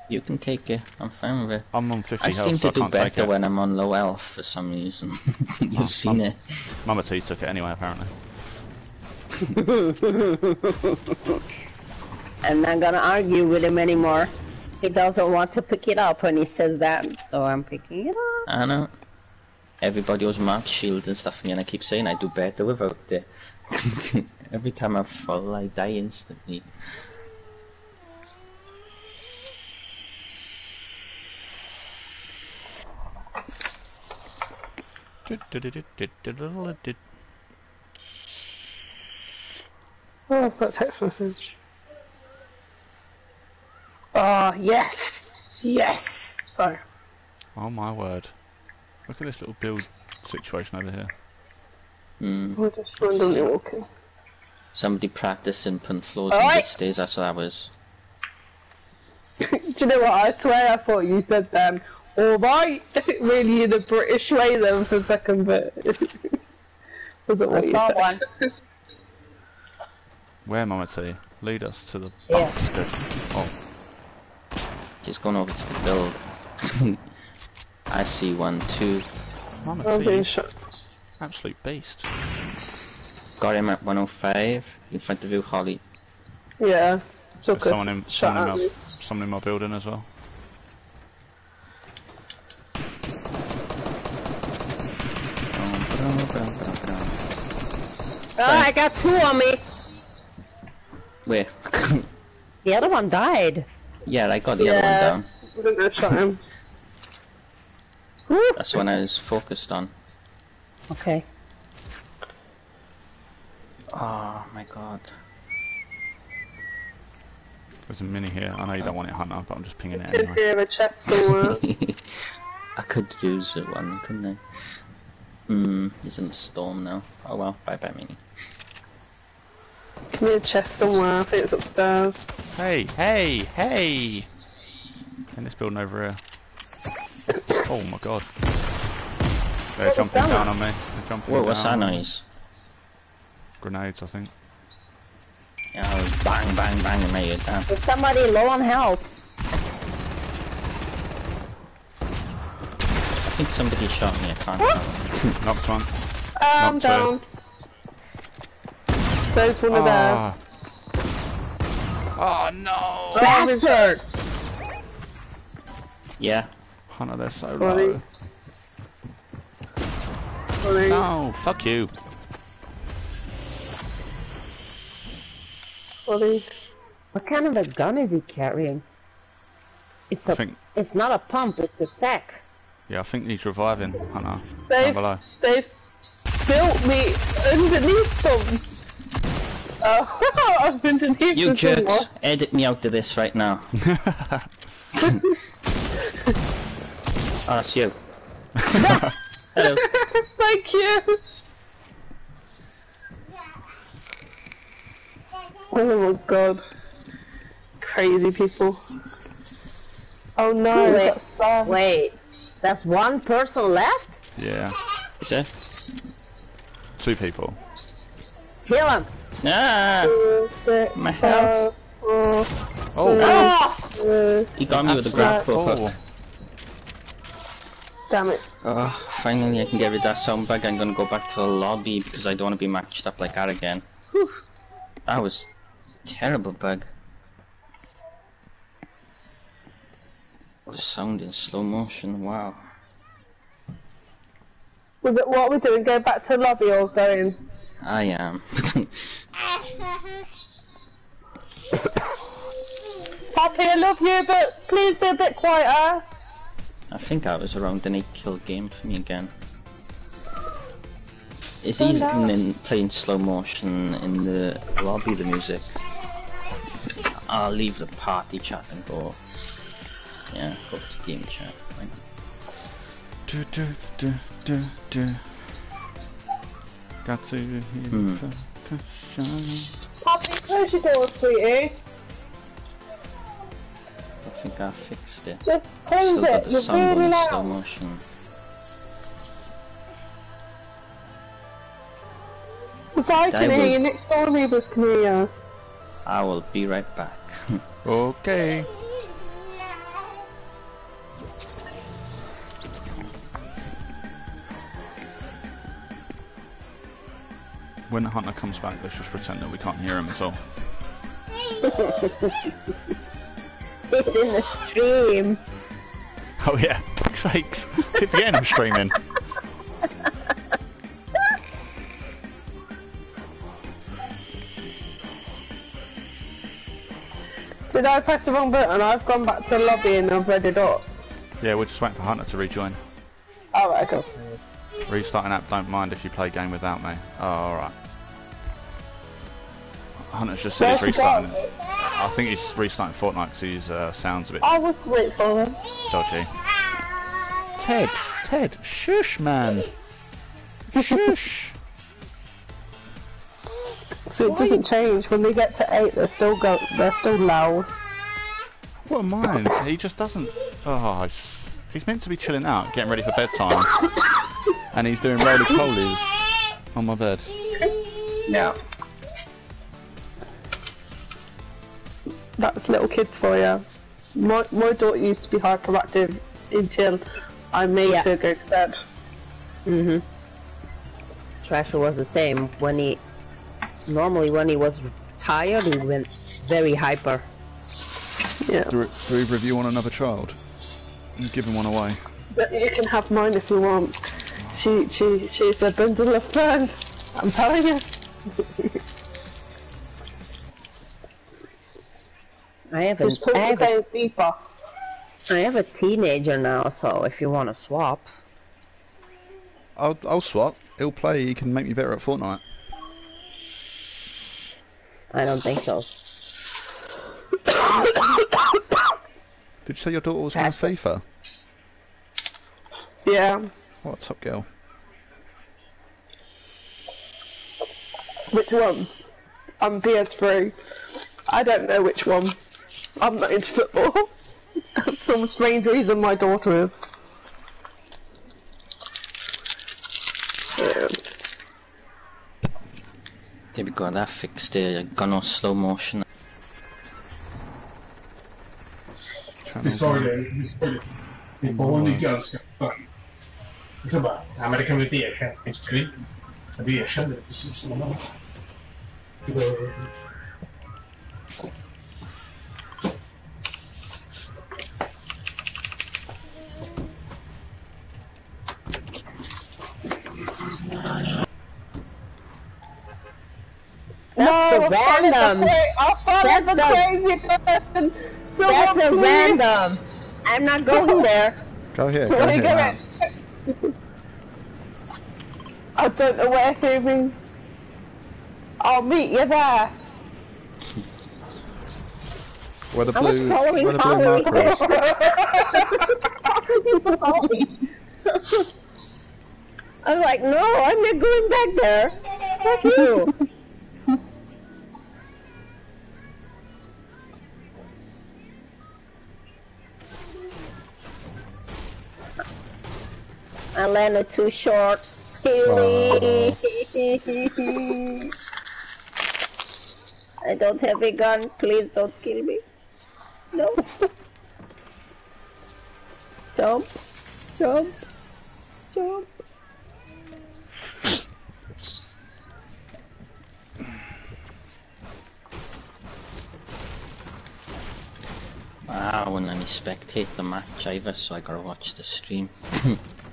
You can take it. I'm fine with it. I'm on 50 I health, seem to I do better when I'm on low health for some reason. You've Oh, seen it. Mama T took it anyway, apparently. I'm not gonna argue with him anymore. He doesn't want to pick it up when he says that, so I'm picking it up. I know. Everybody was mark shield and stuff, and I keep saying I do better without it. Every time I fall, I die instantly. Oh, I've got a text message. Oh, yes! Yes! Sorry. Oh my word. Look at this little build situation over here. Hmm. We're just randomly walking. Somebody practicing putting floors in Oi! the stairs, that's what I was. Do you know what? I swear I thought you said then, alright! really in a British way then for a second, but. wasn't what I you saw said. one. Where, Mama T? Lead us to the Yeah. bastard. Oh, Just gone over to the build. I see one, two. Mama I'm T, shot. absolute beast. Got him at 105 in front of you, Holly. Yeah. Took There's someone in, someone in, my, someone in my building as well. Oh, I got two on me. Where? The other one died. yeah, I got the other one down. I think I shot him. That's the one I was focused on. Okay. Oh my god. There's a mini here. I know you don't want it, Hunter, but I'm just pinging it anyway. hear a chest somewhere. I could use it one, couldn't I? Hmm, he's in the storm now. Oh well, bye bye Mini. Give me a chest somewhere. I think it's upstairs. Hey, hey, hey! In this building over here. Oh my god. They're What jumping down on me. They're jumping Whoa, what's that noise? Grenades, I think. Yeah, I was bang bang bang and now you're down. Is somebody low on health? Think somebody shot me, I can't tell. Knocked one. I'm Not two. down. There's one of Ah. theirs. Oh no! Bastard! Yeah, Hunter, they're so Sorry. low. Sorry. No, fuck you. Sorry. What kind of a gun is he carrying? It's I a. think, It's not a pump. It's a tech. Yeah, I think he's reviving Hunter. Down They've, below. they've built me underneath them. Oh, uh, I'm underneath you them jerks! somewhere. Edit me out of this right now. Oh, that's you. Hello. Thank you. Oh my god. Crazy people. Oh no, Wait, that's bad. Wait, that's one person left? yeah, Is it? two people. Kill him! Ah! Four, six, My five, health. four, Oh, Oh! three. He got me with a absolute grapple fool. hook. Damn it. Oh, finally I can get rid of that sound bug. I'm gonna go back to the lobby because I don't want to be matched up like that again. Whew. That was terrible bug. The sound in slow motion, wow. Was it, what are we doing? Go back to the lobby or going? I am. Poppy, I love you, but please be a bit quieter. I think I was around an 8 kill game for me again. It's down. in playing slow motion in the lobby, the music? I'll leave the party chat and go. Yeah, go to game chat. Fine. Do, do, do, do, do. Got to hear Hmm. the percussion. Poppy, close your door, sweetie. I think I fixed it. Just close Still got it. the You're sound really on slow motion. If I can I hear will- you, next door neighbours can hear you. I will be right back. Okay. When the hunter comes back, let's just pretend that we can't hear him at all. It's in the stream. Oh yeah, fuck's sakes. Keep forgetting I'm streaming. Did I press the wrong button? I've gone back to the lobby and I've read it up. Yeah, we're just waiting for Hunter to rejoin. Alright, cool. Restarting app don't mind if you play game without me. Oh, alright. Hunter's just said he's Where's he gone? restarting. I think he's restarting Fortnite because his uh, sounds a bit I was wait for him. dodgy. Ted, Ted, shush, man. Shush. So it doesn't change. When they get to eight, they're still go. They're still loud. What a mind. He just doesn't. Oh, he's- he's meant to be chilling out, getting ready for bedtime, and he's doing roly polies on my bed. Yeah. That's little kids for you. My my daughter used to be hyperactive until I made Yeah. her go to bed. Mm-hmm. Trasher was the same. When he normally when he was tired, he went very hyper. Yeah. Do, do either of you want another child? I'm giving one away. But you can have mine if you want. She she she's a bundle of fun. I'm telling you. I have a, I have a, FIFA. I have a teenager now, so if you want to swap, I'll I'll swap. He'll play. He can make me better at Fortnite. I don't think so. Did you say your daughter was playing FIFA? Yeah. What a top girl. Which one? I'm PS3. I don't know which one. I'm not into football. For some strange reason, my daughter is. Yeah. There we go, that fixed the gun on slow motion. Channel Disorder, disorder. Det är vanlig ganska skön. Och så bara, nej men det kan vi inte erkänna. Inte vi. Men vi erkände det precis innan. Det- That's no, a random. I thought That's that's a the- crazy person. Someone That's a please- random. I'm not going there. Go here. Go Wanna here. go now. in? I don't know where he is. I'll meet you there. Where the blue, where the blue marker is. I'm like, no, I'm not going back there. Fuck you. I landed too short. Oh. I don't have a gun. Please don't kill me. No. jump. Jump. Jump. Ah, I wouldn't let me spectate the match either, so I gotta watch the stream.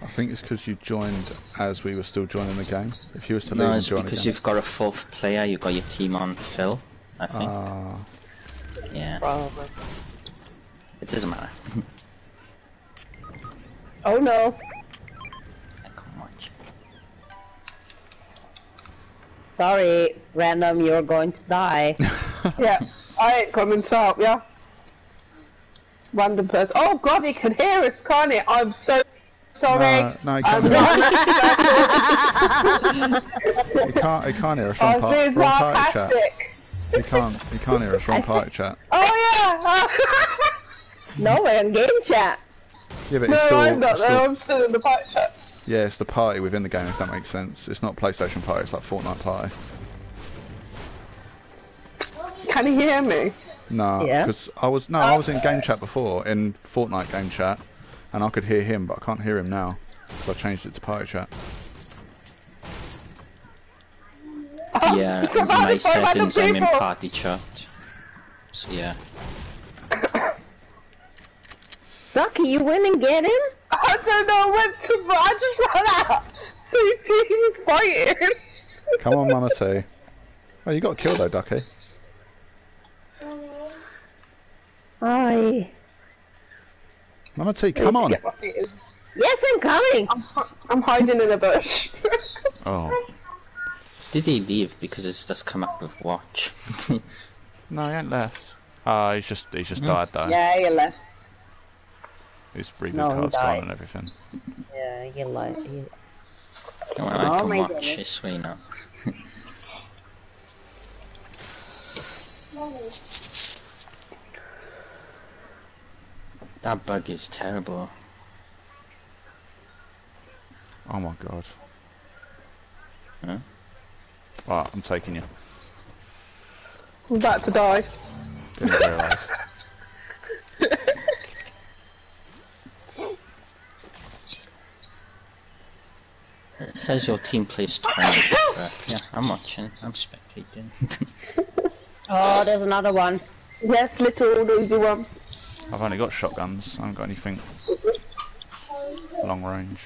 I think it's because you joined as we were still joining the game. If you was to no, and it's join because again. you've got a fourth player, you've got your team on Phil, I think. Ah, yeah, Probably. it doesn't matter. Oh no. I can't watch. Sorry, random, you're going to die. Yeah, I ain't coming to help ya. Random person. Oh god, he can hear us, can't he? I'm so sorry. no, no, he I'm can't, not. he can't. He can't hear us. I Wrong, was part, wrong party chat. He can't. He can't hear us. Wrong party chat. Oh yeah. no, we're in game chat. Yeah, but no, it's still, I'm not still I'm still in the fight chat. yeah, it's the party within the game. If that makes sense. It's not PlayStation party. It's like Fortnite party. Can you hear me? No, Yeah. because I was no, I was in game chat before in Fortnite game chat, and I could hear him, but I can't hear him now. because I changed it to party chat. Yeah, in Come on, my settings I'm in party chat. So yeah. Ducky, you win and get him? I don't know what to. but I just ran out. So you see he's fighting. Come on, Mama T. Oh, you got killed though, Ducky. Aye. Mama T, come on. Get my feet in. Yes, I'm coming. I'm, I'm hiding in a bush. Oh, Did he leave because it's just come up with watch? no, he ain't left. Ah, he's just he's just died though. Yeah, he left. His reboot No, he card's gone and everything. Yeah, you left. You... No, I Oh can my watch goodness. this way now. that bug is terrible. Oh my god. Huh? Right, I'm taking you. I'm about to die. Didn't realise. It says your team plays 20, but yeah, I'm watching, I'm spectating. Oh, there's another one. Yes, little noisy one. I've only got shotguns. I haven't got anything long range.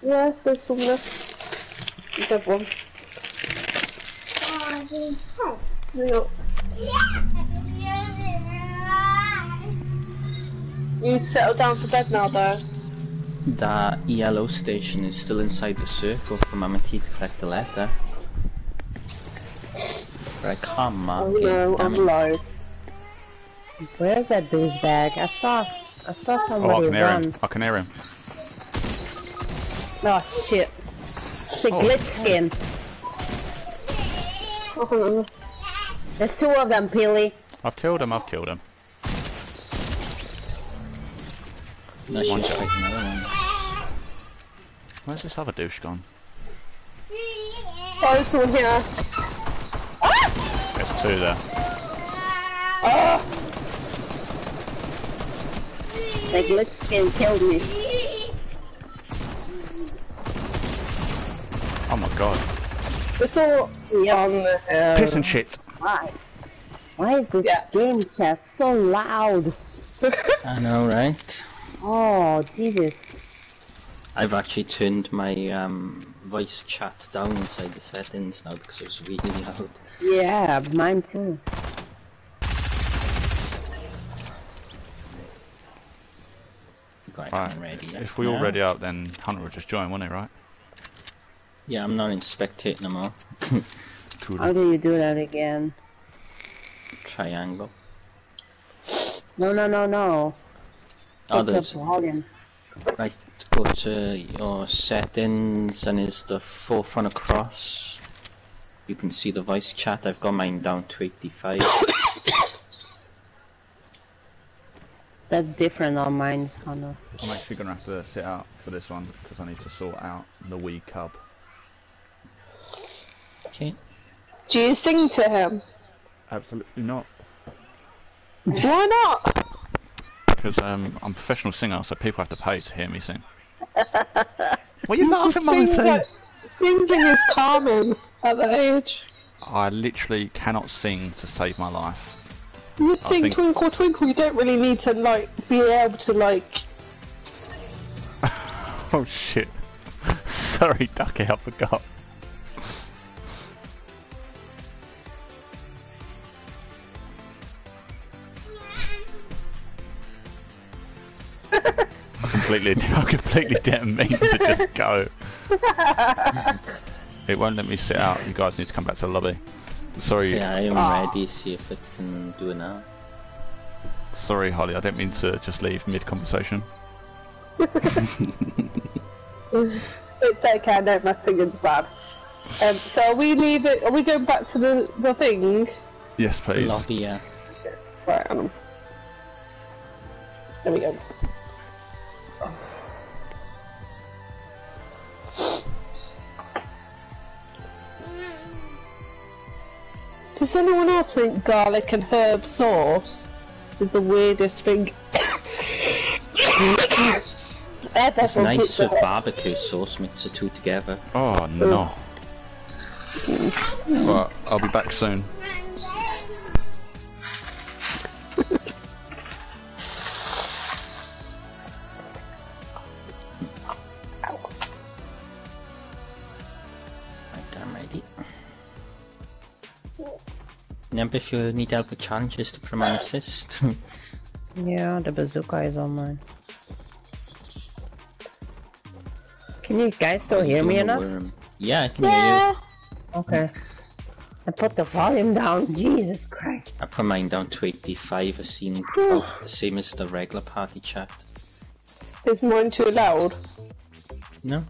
Yeah, there's some left. You have one. Daddy home. You you settle down for bed now, though. That yellow station is still inside the circle for Mama T to collect the letter. But I can't mark Oh no, damn I'm it. low. Where's that douchebag? I saw, I saw Oh, I somebody can hear run. him. I can hear him. Oh shit. It's a Oh. glitch skin. Oh, There's two of them, Peely. I've killed him. I've killed him. No, One got another one. Where's this other douche gone? oh, there's someone here. There's two there. Ah! Oh, The glitch skin killed me. Oh my god. It's all on the. Piss and shit. Why? Why is this Yeah. game chat so loud? I know, right? Oh, Jesus. I've actually turned my um, voice chat down inside the settings now because it was really loud. Yeah, mine too. Right, Right. Ready. If we all ready up, then Hunter will just join, won't he, right? Yeah, I'm not in spectate no more. Cool. How do you do that again? Triangle. No, no, no, no. Oh, there's right. Go to your settings, and is the forefront across. You can see the voice chat. I've got mine down to 85. That's different on mine, Connor. I'm actually gonna have to sit out for this one because I need to sort out the wee cub. Okay. Do you sing to him? Absolutely not, Why not? because um, I'm a professional singer, so people have to pay to hear me sing. what are you laughing, Mum? Singing, singing is calming at that age. I literally cannot sing to save my life. You sing think- Twinkle Twinkle, you don't really need to like be able to like. Oh shit. Sorry, Ducky, I forgot. I completely, I completely didn't mean to just go. It won't let me sit out. You guys need to come back to the lobby. Sorry, Yeah, I am Ah. ready. See if I can do it now. sorry, Holly. I didn't mean to just leave mid-conversation. It's okay, I know my singing's bad. Um, so are we leaving? Are we going back to the the thing? Yes, please. Lobby, yeah. Right, um, there we go. Does anyone else think garlic and herb sauce is the weirdest thing ever It's for nice with barbecue sauce. Mix the two together. Oh no. Mm. But I'll be back soon. Remember if you need help with challenges to promote assist. Yeah, the bazooka is on mine. Can you guys still hear me enough? worm. Yeah, I can hear Yeah. you. Okay. I put the volume down. Jesus Christ. I put mine down to 85. I seen about the same as the regular party chat. Is mine too loud? No?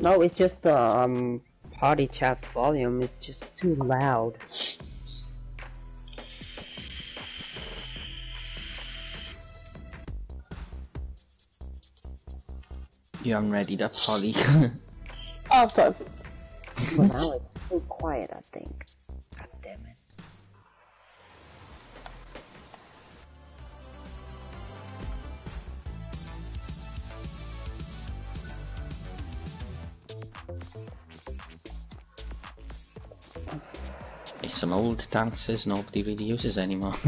No, it's just the um party chat volume is just too loud. You haven't ready that, Polly. Oh, sorry. But now it's too quiet, I think. It's some old dances nobody really uses anymore.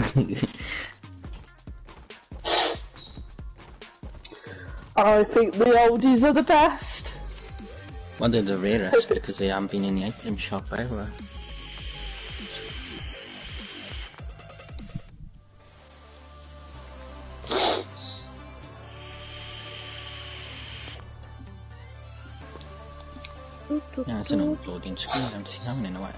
I think the oldies are the best. One of the rarest because they haven't been in the item shop ever. Yeah, it's an loading screen. I haven't seen that one in a while.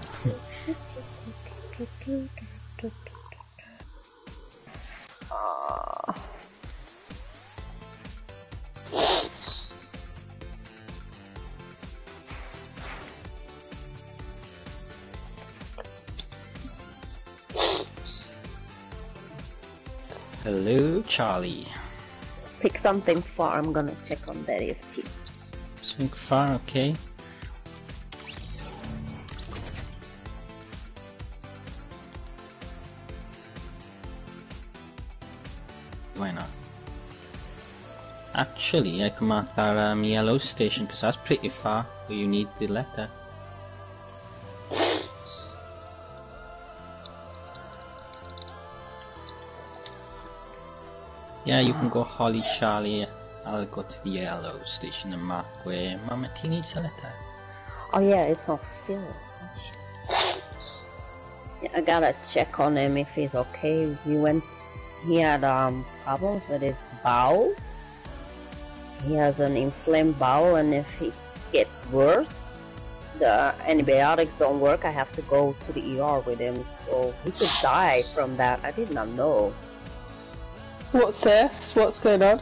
Hello, Charlie. Pick something far. I'm gonna check on that EFT. Swing far, okay. Actually, I can mark that um, yellow station because that's pretty far where you need the letter. Yeah, you can go Holly Charlie. I'll go to the yellow station and mark where Mama T needs a letter. Oh yeah, it's not filled. Yeah, I gotta check on him if he's okay. We went. He had um problems with his bowel. He has an inflamed bowel, and if it gets worse, the antibiotics don't work. I have to go to the ER with him, so he could die from that. I did not know. What's this? What's going on?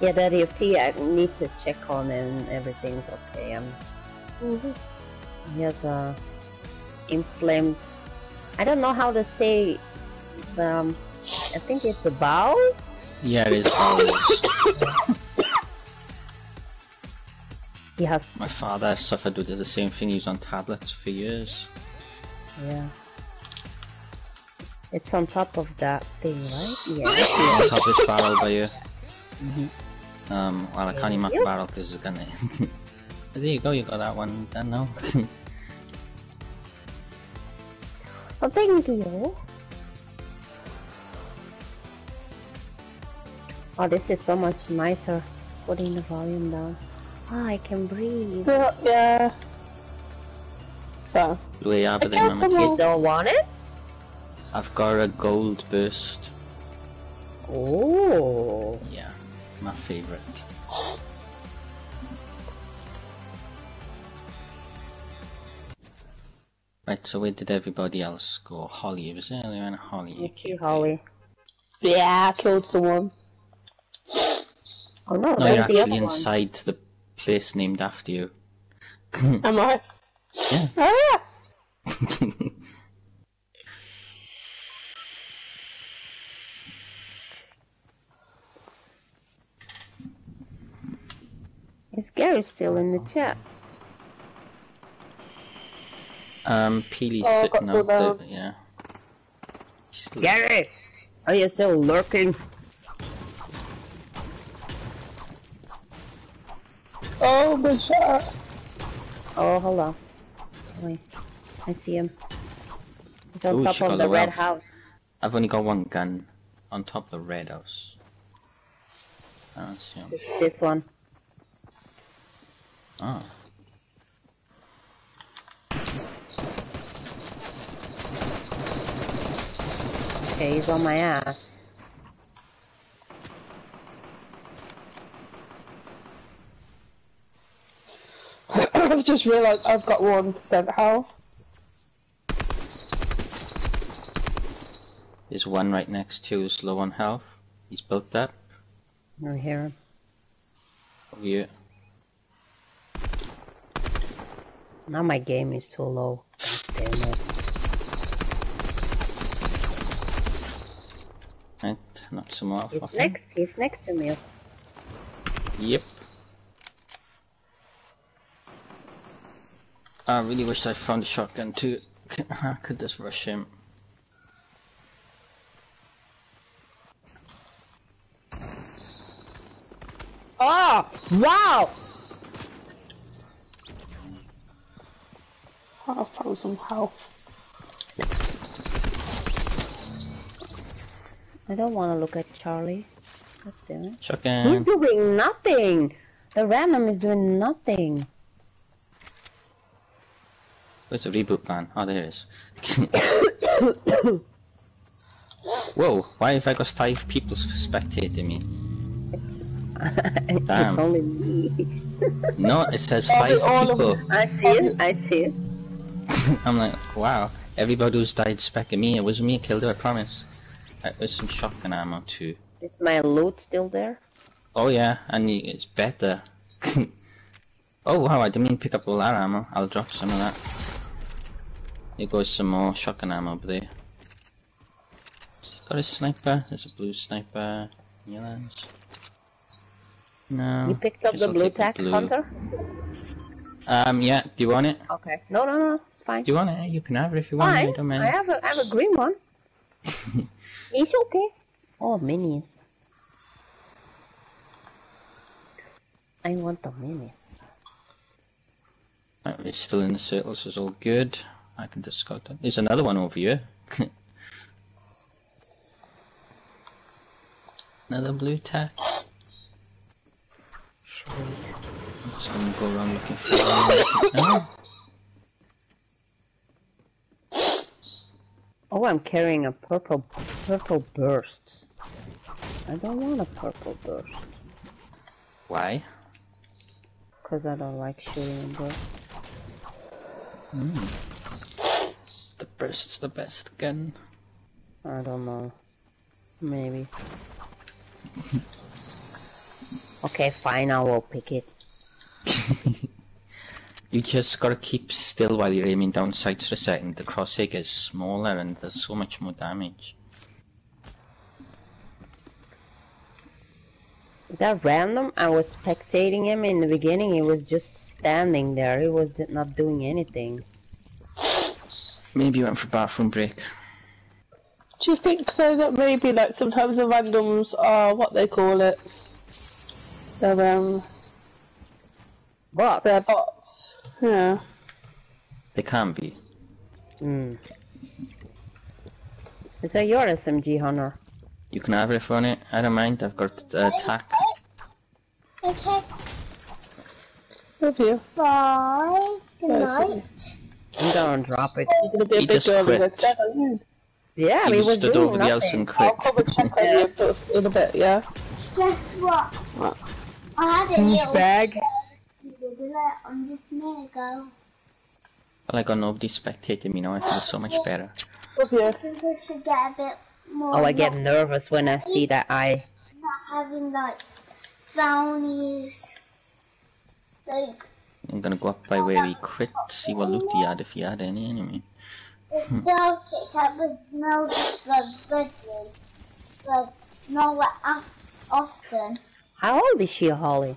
Yeah, that EFT, I need to check on him. Everything's okay. I'm He has a inflamed. I don't know how to say. The, um, I think it's the bowel. Yeah, it is always. He has. My father suffered with the same thing. He was on tablets for years. Yeah. It's on top of that thing, right? Yeah. on top of this barrel by you. Mhm. Um, well, I can't even Yep. barrel because it's gonna. there you go. You got that one done now. oh, thank you. Oh, this is so much nicer. Putting the volume down. Ah, I can breathe. Yeah. yeah. So, Way out of I Mama. You don't want it? I've got a gold burst. Oh. Yeah, my favorite. Right, so where did everybody else go? Holly, it was earlier and Holly. Thank You. Holly. yeah, I killed someone. Oh no, No, you're that's the actually one. inside the place named after you. Am I? Yeah. Oh yeah. Is Gary still in the chat? um, Peely's Oh, sitting got out there, yeah. Gary! Are you still lurking? Oh, good shot. Oh, hello. Wait. I see him. He's on Ooh, top of the the red wealth. house. I've only got one gun on top of the red house. I don't see him. This, this one. Oh. Okay, he's on my ass. I've just realised I've got one percent health. There's one right next to who's low on health. He's built up. I hear him. Oh, Over here. Now my game is too low. God damn it. Right, knock some off. He's off him. next. He's next to me. Yep. I really wish I found a shotgun too. I could just rush him. Oh! Wow! Oh, I found some health. I don't want to look at Charlie. God damn it. He's doing nothing! The random is doing nothing. Where's the reboot plan? Oh, there it is. Whoa, why have I got five people spectating me? Damn. it's only me. No, it says five all of- people. I see it. I see it. I'm like, wow. Everybody who's died specking me. It wasn't me killed her, I promise. Right, there's some shotgun ammo too. Is my loot still there? Oh yeah, and it's better. oh wow, I didn't mean to pick up all that ammo. I'll drop some of that. Here goes some more shotgun ammo over there. It's got a sniper. There's a blue sniper. Yellows. No. You picked up the blue tech, blue. Hunter? Um, yeah. Do you want it? Okay. No, no, no. It's fine. Do you want it? You can have it if you want it. I Fine. don't mind. I have a, I have a green one. It's okay. Oh, minis. I want the minis. Right, it's still in the circles, is all good. I can just discard that. There's another one over here. another blue tack. Sweet. I'm just gonna go around looking for one. Oh, I'm carrying a purple purple burst. I don't want a purple burst Why? because I don't like shooting burst. Hmm. The burst's the best gun. I don't know. Maybe. okay, fine. I will pick it. You just gotta keep still while you're aiming down sights for a second. The crosshair gets smaller and does so much more damage. That random? I was spectating him in the beginning. He was just standing there. He was not doing anything. Maybe you went for bathroom break. Do you think though that maybe like sometimes the randoms are what they call it? They're um But they're bots. Yeah. They can be. Hmm. Is that your SMG, Hunter? You can have it if you it. I don't mind. I've got uh, attack. Okay, Love you. bye. Good Yes, night. I'm gonna drop it. You're gonna be a He big just girl quit. go, "Dad, are you?" Yeah, he he was was stood doing over the house and nothing. I'll quit. check on you in a bit, yeah? Guess what? What? I had a little Bag. did on just a minute ago. Well, I got nobody spectating me now. I feel so much better. Love you. I think I should get a bit more. Oh, I get nervous when I see that eye. not having like brownies. Like I'm gonna go up by where he quit, see what loot he had if he had any anyway. it's still Kit Kat with no blood budget, but not that often. How old is she, Holly?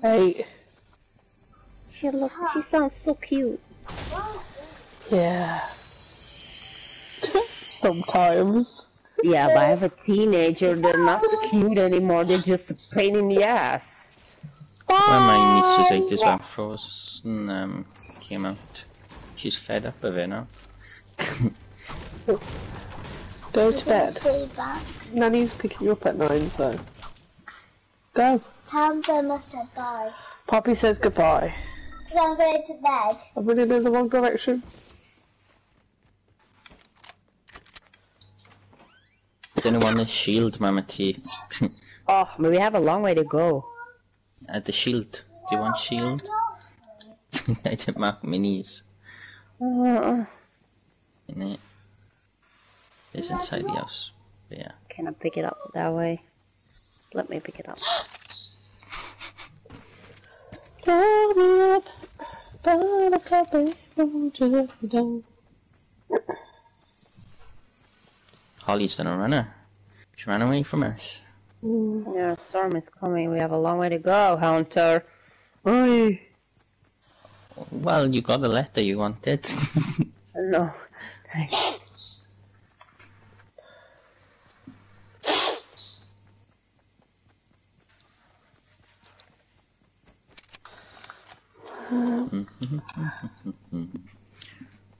Hey. She looks. She sounds so cute. Yeah. Sometimes. Yeah, but I have a teenager. They're not cute anymore. They're just a pain in the ass. When my niece was eight as well, Frozen um, came out. She's fed up of it now. Go to bed. Nanny's picking you up at nine, so. Go. Tell them I said bye. Poppy says goodbye. Cause I'm going to bed. I'm running in the wrong direction. Didn't want the shield, Mama T. Oh, we have a long way to go. At the shield. Do you want shield? I didn't mark minis Uh, in it. It's inside the house. But yeah. can I pick it up that way? Let me pick it up. Call me up. Got a copy. Won't you let down? Holly's done a runner. She ran away from us. Yeah, storm is coming. We have a long way to go, Hunter. Oi. Well, you got the letter you wanted. No.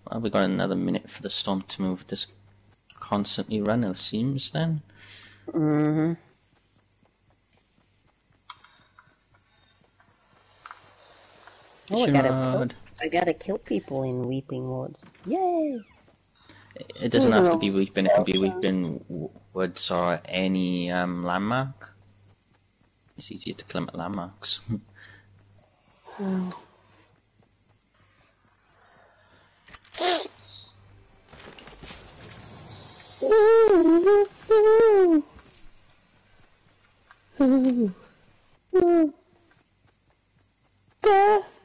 well, we got another minute for the storm to move. This constantly run, it seems then. Mm-hmm. Oh, I gotta, Sherrod. I gotta kill people in Weeping Woods. Yay! It doesn't have to be Weeping, it can be Weeping W- Woods or any um, landmark. It's easier to climb at landmarks.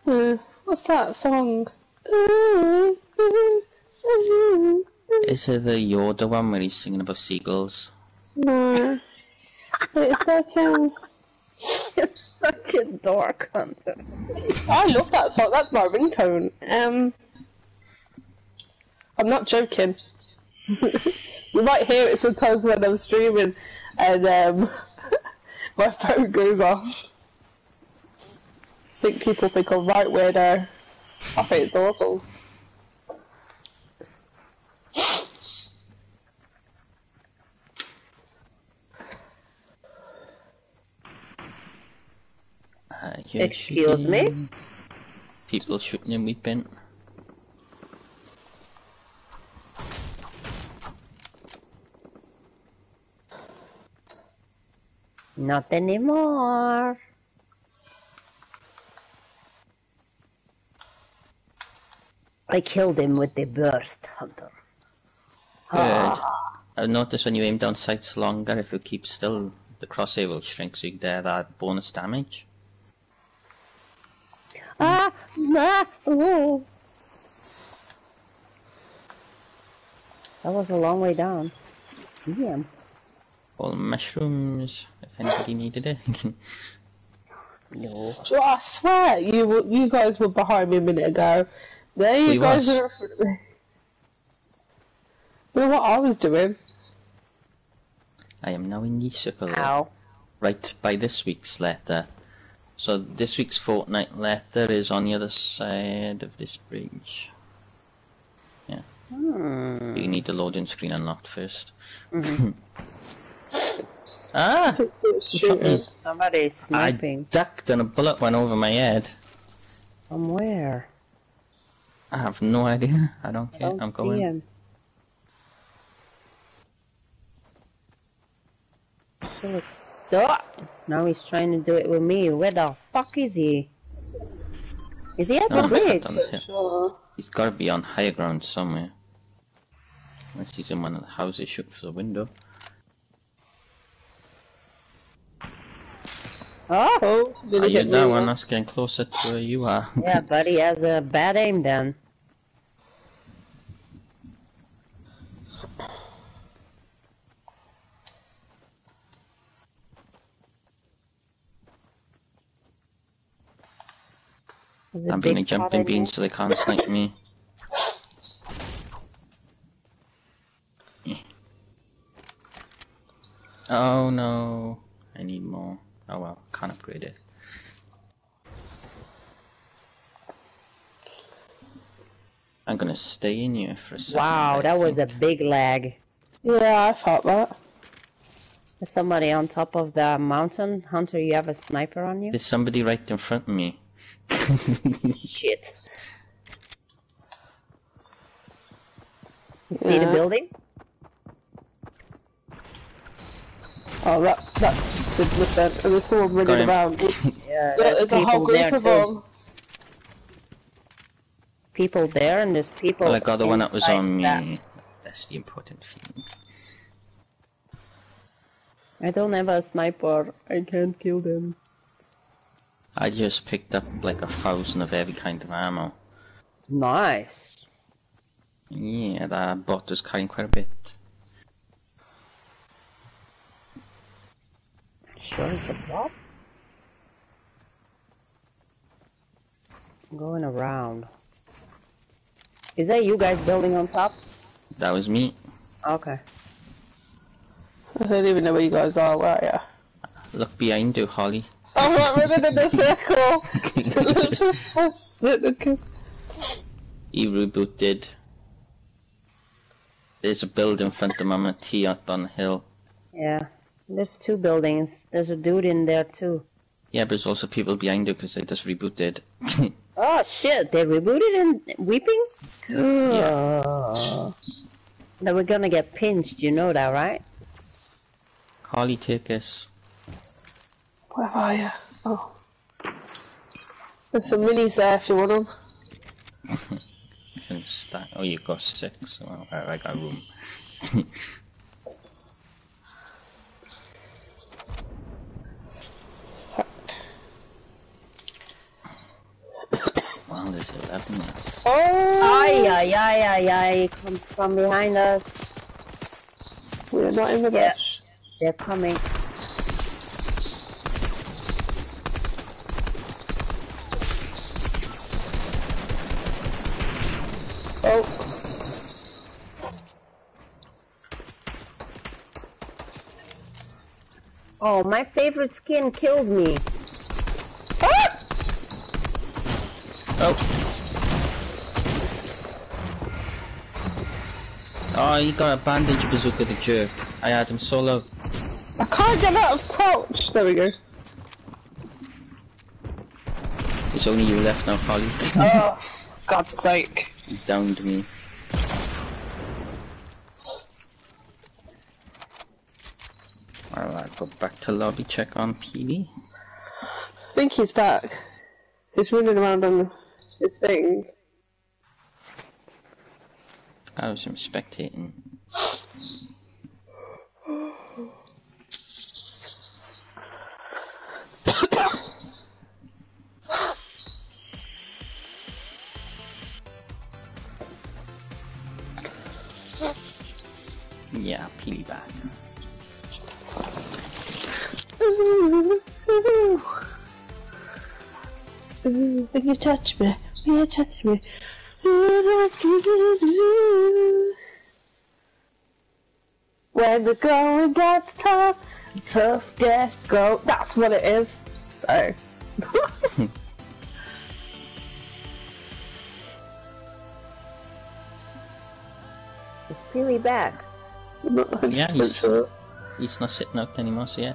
What's that song? Is it the Yoda one where he's singing about seagulls? No. It's like um. It's such a dork hunter. I love that song. That's my ringtone. Um. I'm not joking. you might hear it sometimes when I'm streaming, and um, my phone goes off. I think people think I'm right weirdo. I think it's awful. Uh, Excuse me? People shooting and weeping. Not anymore. I killed him with the burst hunter. Good. I've noticed when you aim down sights longer, if you keep still, the crosshair will shrink so you get that bonus damage. Ah, ah, oh. That was a long way down. Damn. All mushrooms, if anybody needed it. No. Do you know what, I swear you you guys were behind me a minute ago. There you We guys was. were in front of me. Do you know what I was doing? I am now in. Ow. right by this week's letter. So this week's Fortnite letter is on the other side of this bridge. Hmm. You need the loading screen unlocked first. Mhm. ah! It's sort of shooting. Somebody's I sniping. ducked and a bullet went over my head. From where? I have no idea. I don't I care. don't I'm see going. him. So Ah! Now he's trying to do it with me. Where the fuck is he? Is he at No, the bridge? on the hill. Sure. He's got to be on higher ground somewhere. Unless he's in one of the houses shooting for the window. Oh! Oh, did Are he you hit me? that one? That's getting closer to where you are. Yeah, buddy has a bad aim a I'm being a jumping in bean so they can't snipe me. Oh no, I need more. Oh well, can't upgrade it. I'm gonna stay in here for a second. Wow, I that was a big lag. Yeah, I thought that. There's somebody on top of the mountain. Hunter, you have a sniper on you? There's somebody right in front of me. Shit. You see the building? Oh, that that just did nothing. And there's someone Got running him. around. Yeah, Yeah, there's a whole people there group of too. them. People there, and there's people. well, I got the one that was inside on me. That's the important thing. I don't have a sniper. I can't kill them. I just picked up like a thousand of every kind of ammo. Nice. Yeah, that bot is carrying quite a bit. Sure, it's a bot. Going around. Is that you guys building on top? That was me. Okay. I don't even know where you guys are. Where are you? Look behind you, Holly. I'm not running in a circle. Just sit and- He rebooted. There's a building in front of Mama T up on the hill. Yeah. There's two buildings. There's a dude in there too. Yeah, but there's also people behind you because they just rebooted. Oh shit! They rebooted and weeping. Yeah. Then we're gonna get pinched. You know that, right? Holly, take us. Where are you? Oh. There's some minis there if you want them. You can stack. Oh, you've got six. Well, I, I got room. wow, there's 11 left. Oh! Ay, ay, ay, ay, ay, come from behind us. We're not in the Yeah. bush. They're coming. Oh. Oh, my favorite skin killed me. Ah! Oh! Oh, he got a bandage bazooka, the jerk. I had him solo. I can't get out of crouch. There we go. It's only you left now, Holly. Oh, God's sake. he downed me. Alright, go back to lobby, check on PD. I think he's back. He's running around on his thing. I was spectating. Yeah, PD back. When you touch me, when you touch me. When the going gets tough, tough get go. That's what it is. So. It's really back. I'm not 100% Yeah, he's- sure. He's not sitting out anymore, so yeah.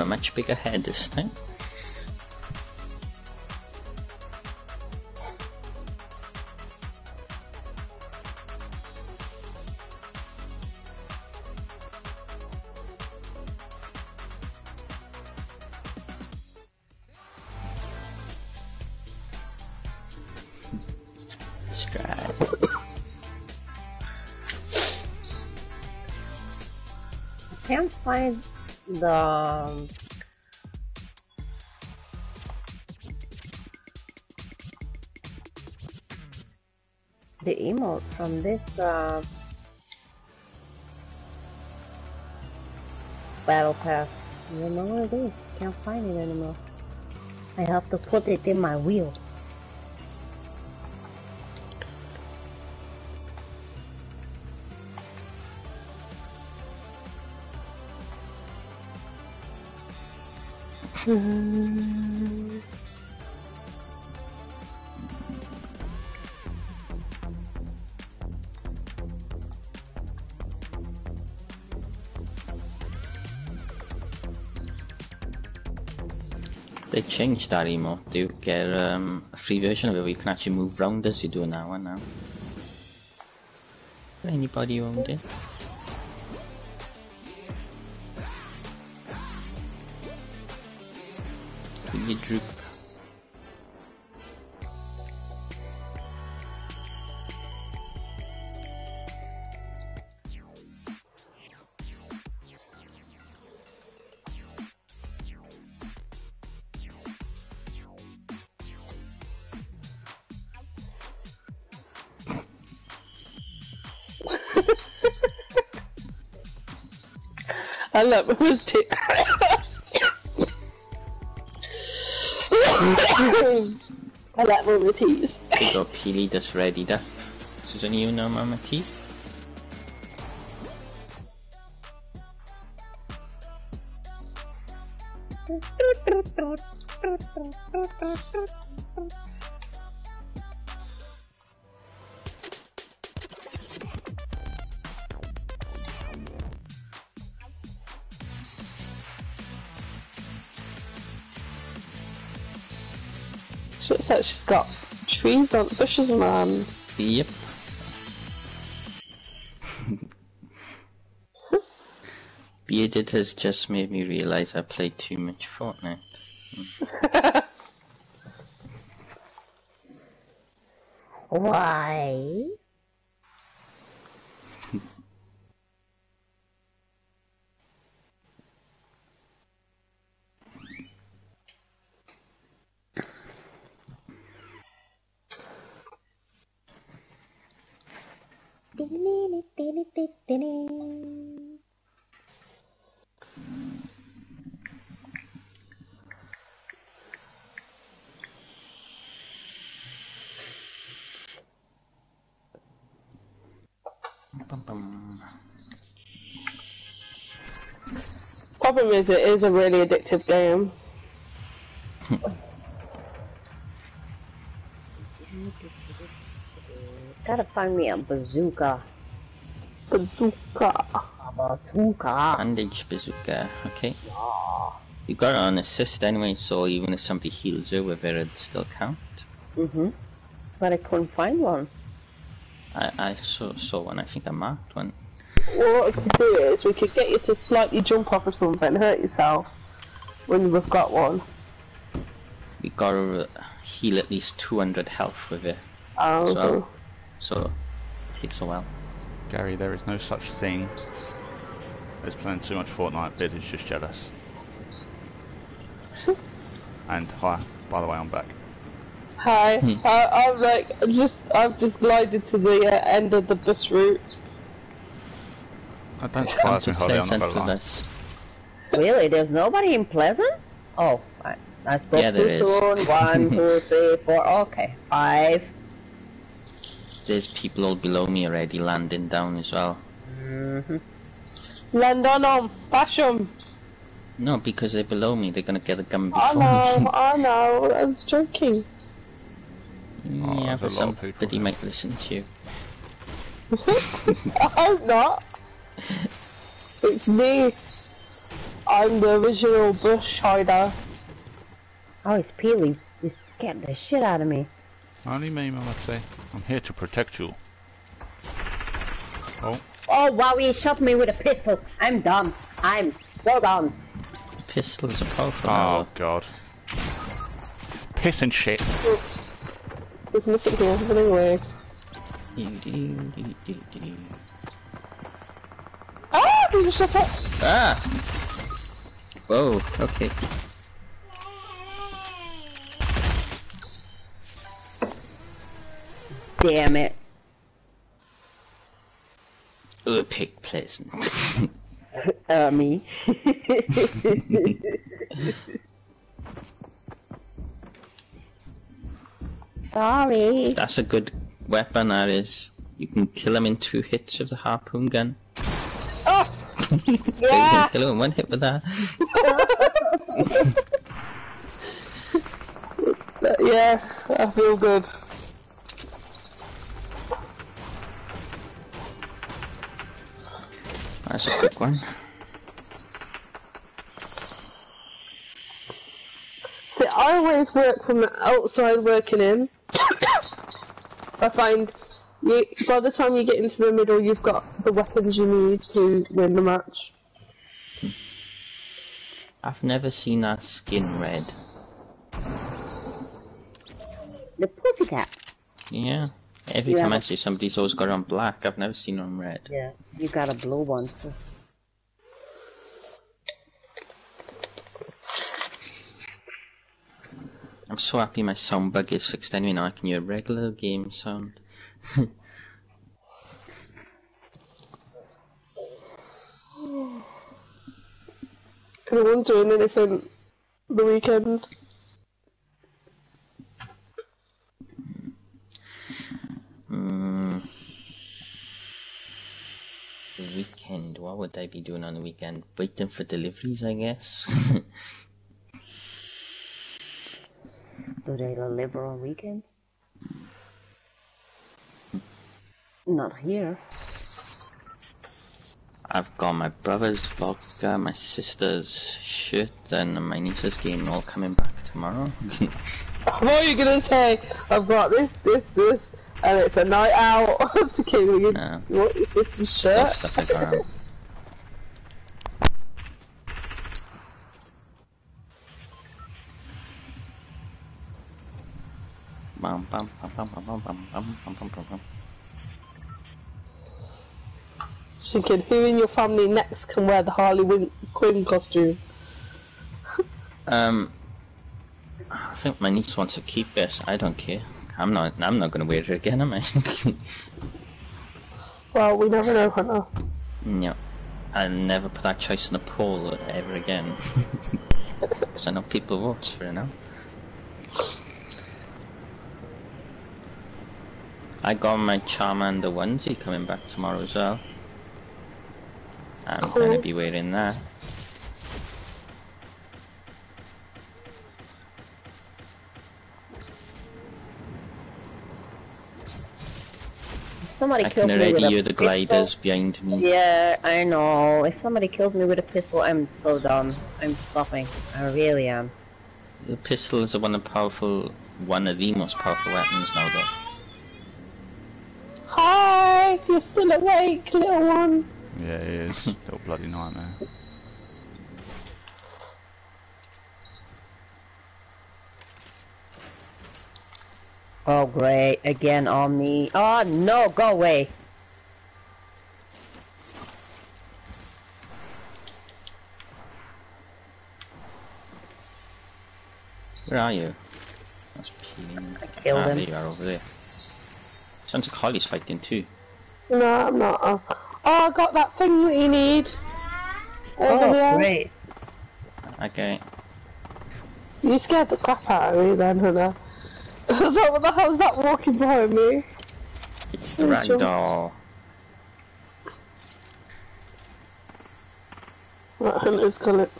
A much bigger head this time. Stride. Can't find the from this uh, battle pass. You know where it is. Can't find it anymore. I have to put it in my wheel. Changed that emote. You get um, a free version of it where you can actually move around as you do in that one now. Anybody owned it? You droop. I was too. I like Mama T's. We got Peely just readied up. Susan, you know Mama T? She looks like she's got trees on bushes on her hands. Yep. Bearded has just made me realise I played too much Fortnite. Why? Problem is, it is a really addictive game. Gotta find me a bazooka. Bazooka. A bazooka. Bandage bazooka, okay. Yeah. You got it on assist anyway, so even if somebody heals you with it, it'd still count. Mhm. But I couldn't find one. I, I saw, saw one, I think I marked one. Well, what we could do is we could get you to slightly jump off of something and hurt yourself when we've got one. We gotta uh, heal at least 200 health with it, Oh, So- okay. So it takes a while. Gary, there is no such thing as playing too much Fortnite. Bid is just jealous. and hi, by the way, I'm back. Hi, I, I'm like just I've just glided to the uh, end of the bus route. That don't Come surprise to me, Holly, I'm not Pleasant gonna with lie. Really? There's nobody in Pleasant? Oh, I, I spoke Yeah, too soon. One, two, three, four. Okay, five. There's people all below me already landing down as well. Mm-hmm. Land on them, bash 'em. No, because they're below me, they're gonna get a gun I before know, me. I know. I was joking. Oh, yeah, but a lot of people somebody here. might listen to you. I hope not. It's me. I'm the original bush hider. Oh, it's Peely. Just scared the shit out of me. Only me, Mama I'm here to protect you. Oh, Oh, wow, he shot me with a pistol. I'm done. I'm so done. Pistols are powerful oh now. God. Piss and shit. There's nothing here, but anyway. Ah! He just shut up! Ah! Whoa, okay. Damn it. Oh, pig pleasant. Uh, me. Sorry. That's a good weapon, that is. You can kill him in two hits of the harpoon gun. Oh! You Yeah! can kill him in one hit with that. yeah, I feel good. That's a quick one. See, I always work from the outside working in. I find you, by the time you get into the middle, you've got the weapons you need to win the match. I've never seen that skin red. The pussycat. Yeah. Every Yeah, time I but- see somebody's always got it on black, I've never seen it on red. Yeah, you got a blue one too. I'm so happy my sound bug is fixed anyway now I can hear regular game sound. Anyone doing anything the weekend? Mm. The Weekend. What would I be doing on the weekend? Waiting for deliveries, I guess. Do they deliver on weekends? Not here. I've got my brother's vodka, my sister's shit, and my niece's game all coming back tomorrow. what are you gonna say? I've got this, this, this, and it's a night out. Thinking, you, you want your sister's shirt? stuff got out. Bum, bum, bum, bum, bum, bum, bum, bum, bum, bum, bum, bum. Thinking, who in your family next can wear the Harley Win- Quinn costume? Um, I think my niece wants to keep it. I don't care. I'm not. I'm not gonna wear it again, am I? Well, we never know, Hunter. no, I'll never put that choice in a poll ever again. Because I know people vote for it now. I got my Charmander onesie coming back tomorrow as well. I'm gonna be wearing that. Somebody I kills can me already with a hear the pistol- gliders behind me. Yeah, I know. If somebody kills me with a pistol, I'm so done. I'm stopping. I really am. The pistols are one of the powerful, one of the most powerful weapons now, though. Hi, you're still awake, little one. Yeah, it is. Little bloody nightmare. Oh great, again on me. Oh no, go away. Where are you? That's P. killed ah, him. there you are over there. Sounds like Holly's fighting too. No, I'm not. Oh, oh, I got that thing that you need. Over Oh here. great. Okay. You scared the crap out of me then, Hannah that, what the hell is that walking behind me? It's the ragdoll. Sure. Right, Hunter's got it.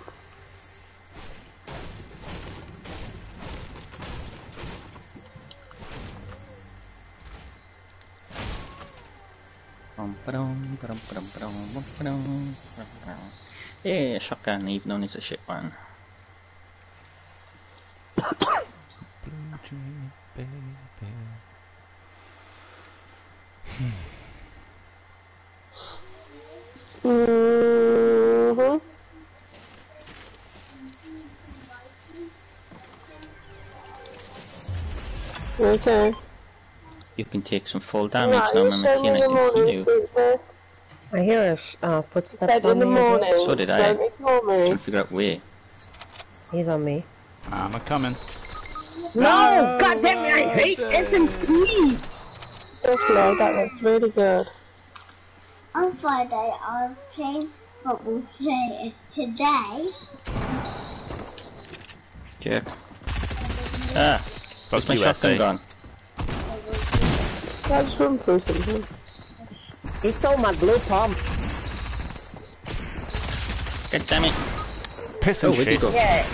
Yeah, shotgun, even though it's a shit one. Blue dream, baby. Mm-hmm. Okay. You can take some full damage Right, now, you Mama said T, in and I can heal you. sweet. I hear a uh, You footsteps said on in the me. morning. So did I. Don't ignore Trying me. to figure out where. He's on me. I'm a coming. No, God damn it! I hate SMT. Definitely, that was really good. On Friday, I was playing football. Today is today. Jerk. Ah, Fuck where's my you, shotgun SA. gone? Let's run through something. He stole my blue pump. God damn it. Piss Oh, and where'd shit. go? Yeah.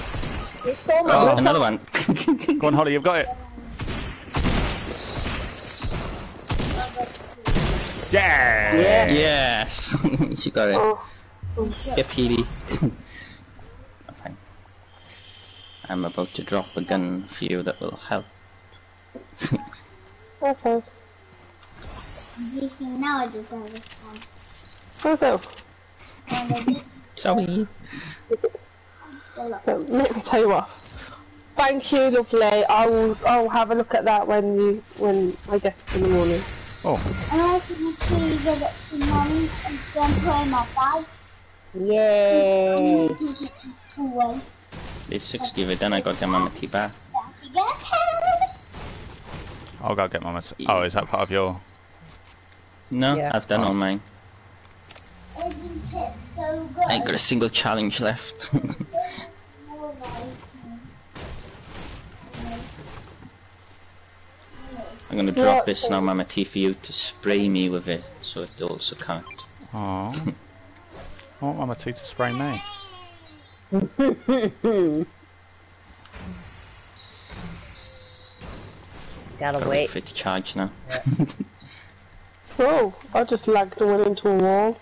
He stole my Oh, another one. Go on, Holly, you've got it. Yeah. Yeah. yes! she got it. Oh, Yeah, Petey. okay. I'm about to drop a gun for you that will help. okay. Now I just have this one. Also, Sorry. So, let me tell you what. Thank you, lovely. I will. I'll have a look at that when you when I get up in the morning. Oh, And I can see that it's the money and then put my bag. Yay. and take it to 60 of it, then I got get Mama T back. That's. I'll go get my. Oh, is that part of your? No, Yeah. I've done all mine. Isn't it so good? I ain't got a single challenge left. I'm gonna drop this now, Mama T, for you to spray me with it, so it also count. Oh. I want Mama T to spray me. Gotta Gotta wait wait. for it to charge now. Oh, I just lagged and went into a wall.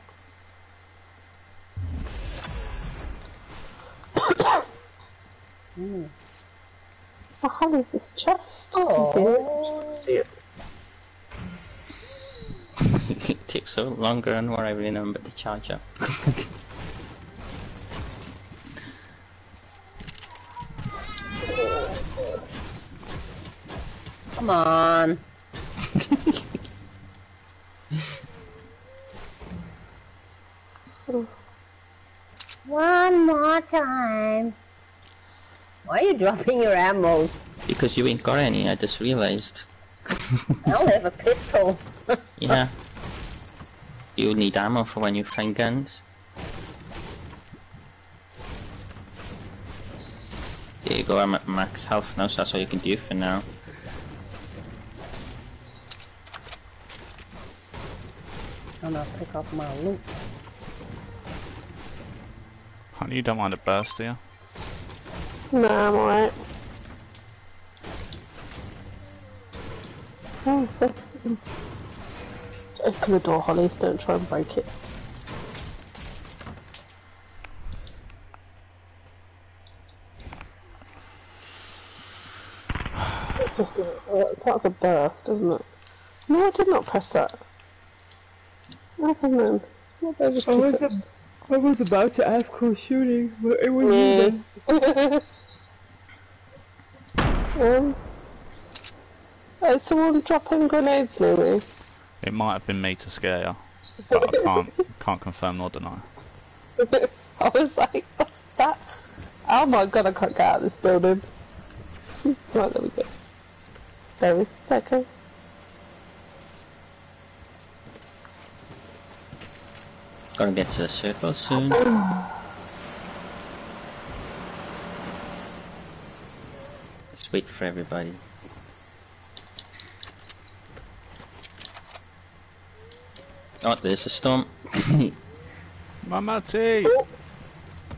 What the hell is this chest? Oh. See it. it takes so longer and more I remember to charge up. Come on. One more time. Why are you dropping your ammo? because you ain't got any, I just realized. I only have a pistol. Yeah. You'll need ammo for when you find guns. There you go, I'm at max health now, so that's all you can do for now. I'm gonna pick up my loot. Honey, you don't mind a burst, do you? No, I'm alright. Oh, what's this? Just open the door, Holly. Don't try and break it. It's just a, it's like a burst, isn't it? No, I did not press that. What happened then? What did I just I keep was, it? ab- I was about to ask who's shooting, but it was you Yeah. then. um, is someone dropping grenades near me? It might have been me to scare you, but I can't can't confirm nor deny. I was like, what's that? Oh my god, I can't get out of this building. right, there we go. There is seconds. Gotta get to the circle soon. Let's wait for everybody. Oh, there's a storm. Mama T,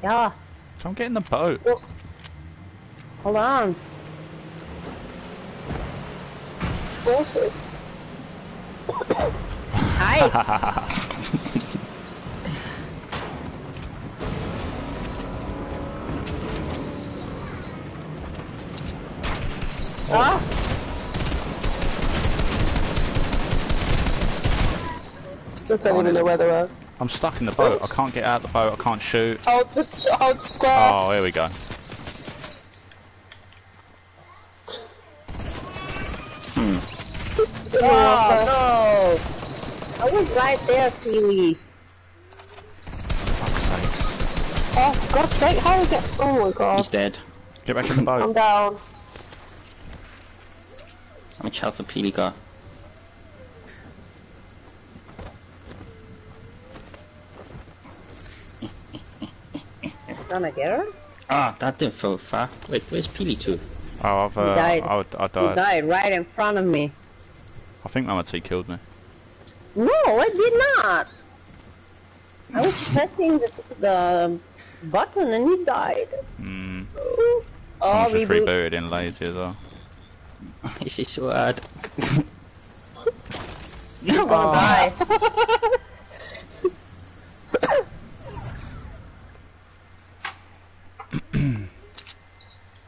Yeah, come get in the boat. Oh. hold on. Hi. ah, I don't even know where they were. I'm stuck in the boat. I can't get out the boat. I can't shoot. Hold the, hold the square. Oh, here we go. Hmm. Oh no. I was right there, Peely. Fuck's sakes. Oh, for God's sake, how is it? Oh my god. He's dead. Get back in the boat. I'm down. How much health have Peely got? Gonna get her? Ah, that didn't fall far. Wait, where's Peely to? Oh, I've uh, died. I, I He died. died right in front of me. I think Mama T killed me. No, I did not. I was pressing the, the button and he died. Hmm. Oh, Someone's just reboot. rebooted in lazy as well. This is so hard. He's gonna die.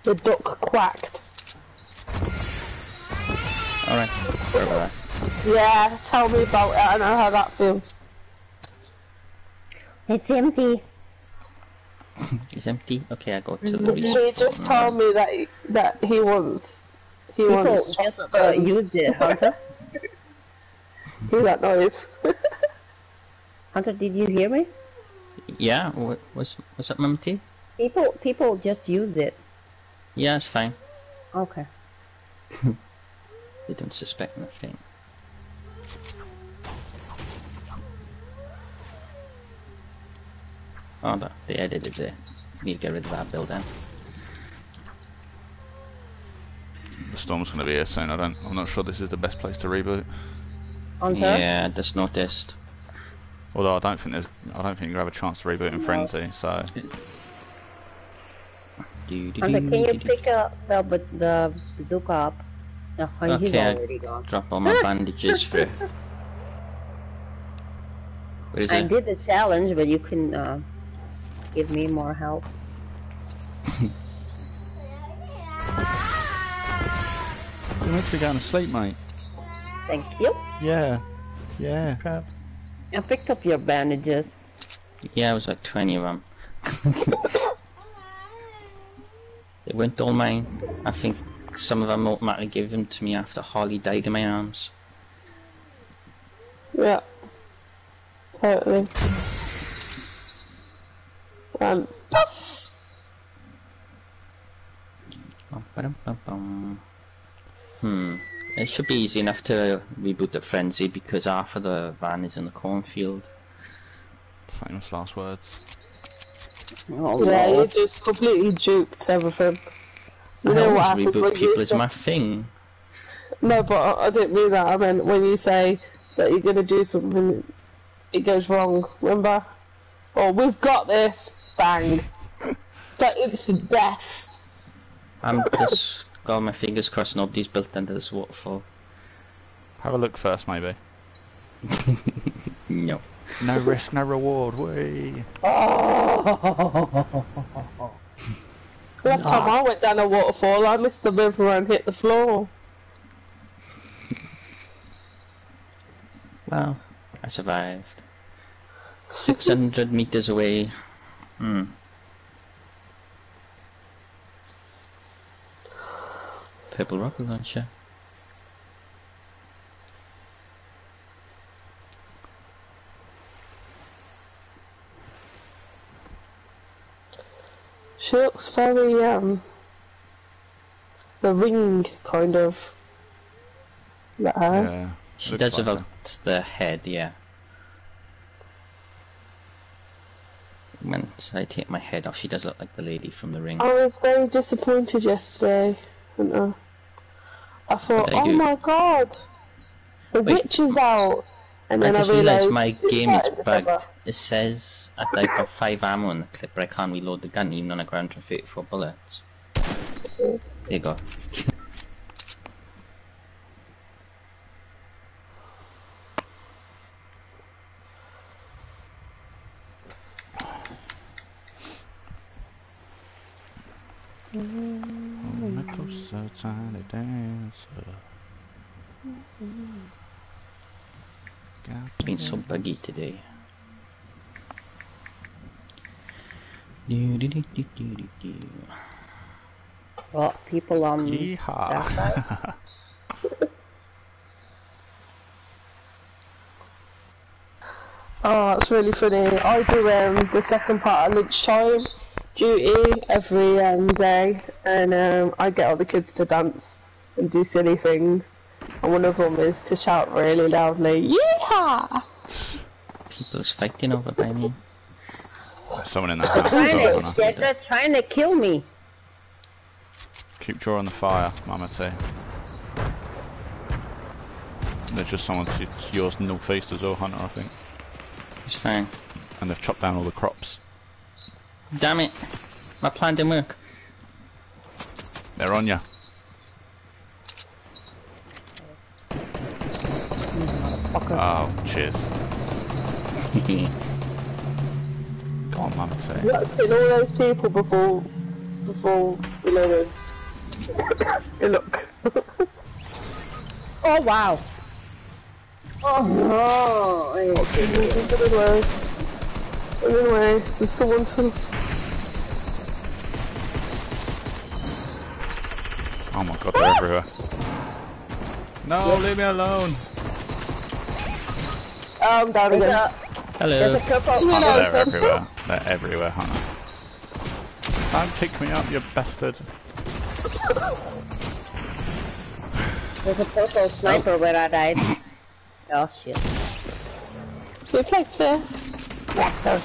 The duck quacked. Alright, sorry about that. Yeah, tell me about it. I know how that feels. It's empty. It's empty? Okay, I go to the He research. just told me that he, that he wants he People wants just chocolate uh, used it, Hunter. Hear that noise? Hunter, did you hear me? Yeah, what, what's, what's up, Mum T? People, people just use it. Yeah, it's fine. Okay. They don't suspect nothing. Oh, no, they edited there. Need to get rid of that building. The storm's gonna be here soon. I don't. I'm not sure this is the best place to reboot. Hunter, Yeah, I just noticed. Although I don't think there's, I don't think you have a chance to reboot in Frenzy. So Do, do, Okay, can you do, do. pick up the but the bazooka up? No, he's Okay, I- already gone. Drop all my bandages for. Where is I it? did the challenge, but you can uh, give me more help. You're meant to be going to sleep, mate. Thank you. Yeah, yeah. I picked up your bandages. Yeah, it was like 20 of them. they weren't all mine. I think some of them automatically gave them to me after Harley died in my arms. Yeah. Totally. Um, Bum, ba-dum, bum, bum. Hmm. It should be easy enough to reboot the frenzy because half of the van is in the cornfield. Famous last words. Oh, yeah, you just completely duped everything. You I know what happens reboot when people you is my thing. No, but I, I didn't mean that. I meant when you say that you're gonna do something, it goes wrong. Remember? Oh, we've got this. Bang. That instant death. I'm just got my fingers crossed nobody's built under this waterfall. Have a look first, maybe. No. No risk, no reward. Whee! Last time I went down a waterfall, I missed the river and hit the floor. Well, I survived. 600 meters away. Hmm. Purple rocket launcher. She looks very, um, the ring kind of. That her? Yeah. She does like without the head, yeah. When I take my head off, she does look like the lady from the ring. I was very disappointed yesterday. And, uh, I thought, I oh do? my god, the Wait. witch is out. And I then I, just realised realised my game is bugged. It says I've like got 5 ammo in the clip, but I can't reload the gun even on a ground for 34 bullets. There you go. Mm-hmm. Metal so tiny dancer. It's been so buggy today. Do, do, do, do, do, do, do. Well, people on that Yeehaw! side. Oh, that's really funny. I do um, the second part at lunchtime duty every um, day, and um, I get all the kids to dance and do silly things. And one of them is to shout really loudly, "Yeehaw!" People's fighting over by me. Someone in the house. Trying as well, to, Hannah. they're, they're trying to kill me. Keep drawing the fire, Mama T. There's just someone to to yours northeast as well, Hunter, I think. It's fine. And they've chopped down all the crops. Damn it! My plan didn't work. They're on ya. Oh, cheers. Come on, Mama T. You got to kill all those people before, before you know them. Hey, look. Oh wow. Oh, oh no. Run away. Run away. There's someone to. Oh my god, they're everywhere. No, leave me alone. Oh, I'm down again. Hello. There's a couple. Oh, they're everywhere. They're everywhere, Hunter. Don't pick me up, you bastard. There's a purple sniper oh. where I died. Oh shit. Good place, Fair. Raptor.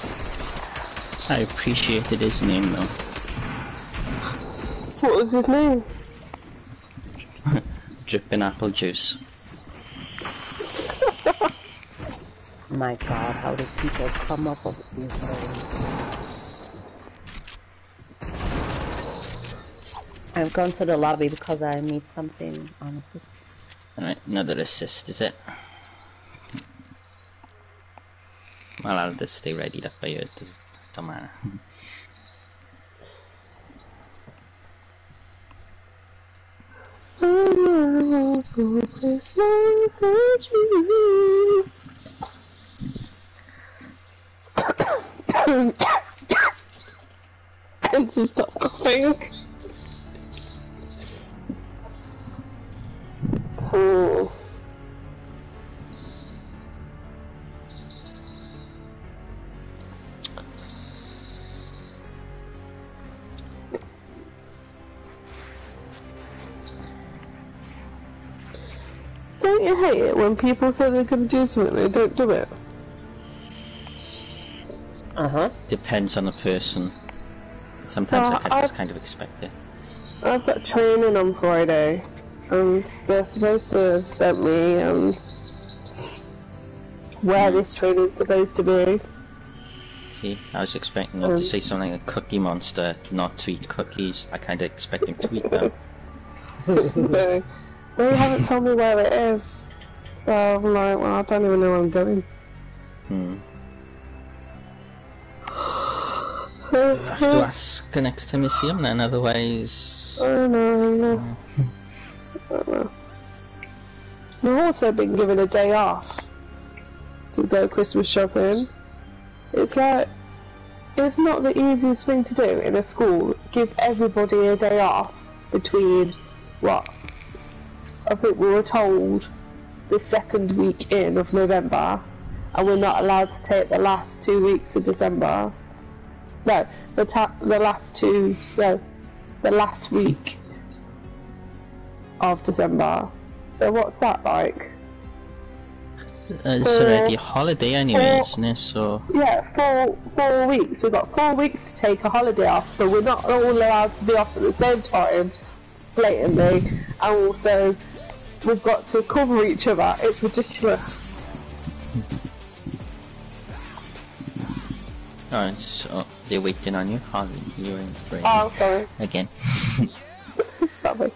I appreciated his name though. What was his name? Dripping apple juice. My god, how do people come up with these things? I've gone to the lobby because I need something on system. Alright, another assist, is it? Well, I'll just stay ready by you, it doesn't, don't matter. Christmas is you. and to stop coughing. Oh. Don't you hate it when people say they're going to do something and they don't do it? Uh huh. Depends on the person. Sometimes Well, I can just kind of expect it. I've got training on Friday, and they're supposed to have sent me um, where this training's supposed to be. See, I was expecting them Um, to say something like Cookie Monster, not to eat cookies. I kind of expect him to eat them. they, they haven't told me where it is, so I'm like, well, I don't even know where I'm going. Hmm. I have to ask the next time you see him then, otherwise... I don't know, I don't know. I don't know. I've also been given a day off to go Christmas shopping. It's like, it's not the easiest thing to do in a school. Give everybody a day off between, what? I think we were told the second week in of November, and we're not allowed to take the last two weeks of December. No, the ta- the last two, no, the last week of December. So what's that like? Uh, it's already a holiday anyway, uh, isn't it? So, Yeah, four four weeks. We've got four weeks to take a holiday off, but we're not all allowed to be off at the same time, blatantly. And also, we've got to cover each other. It's ridiculous. oh, so they're waiting on you, Harley. You're in break Oh, sorry. again. Sorry.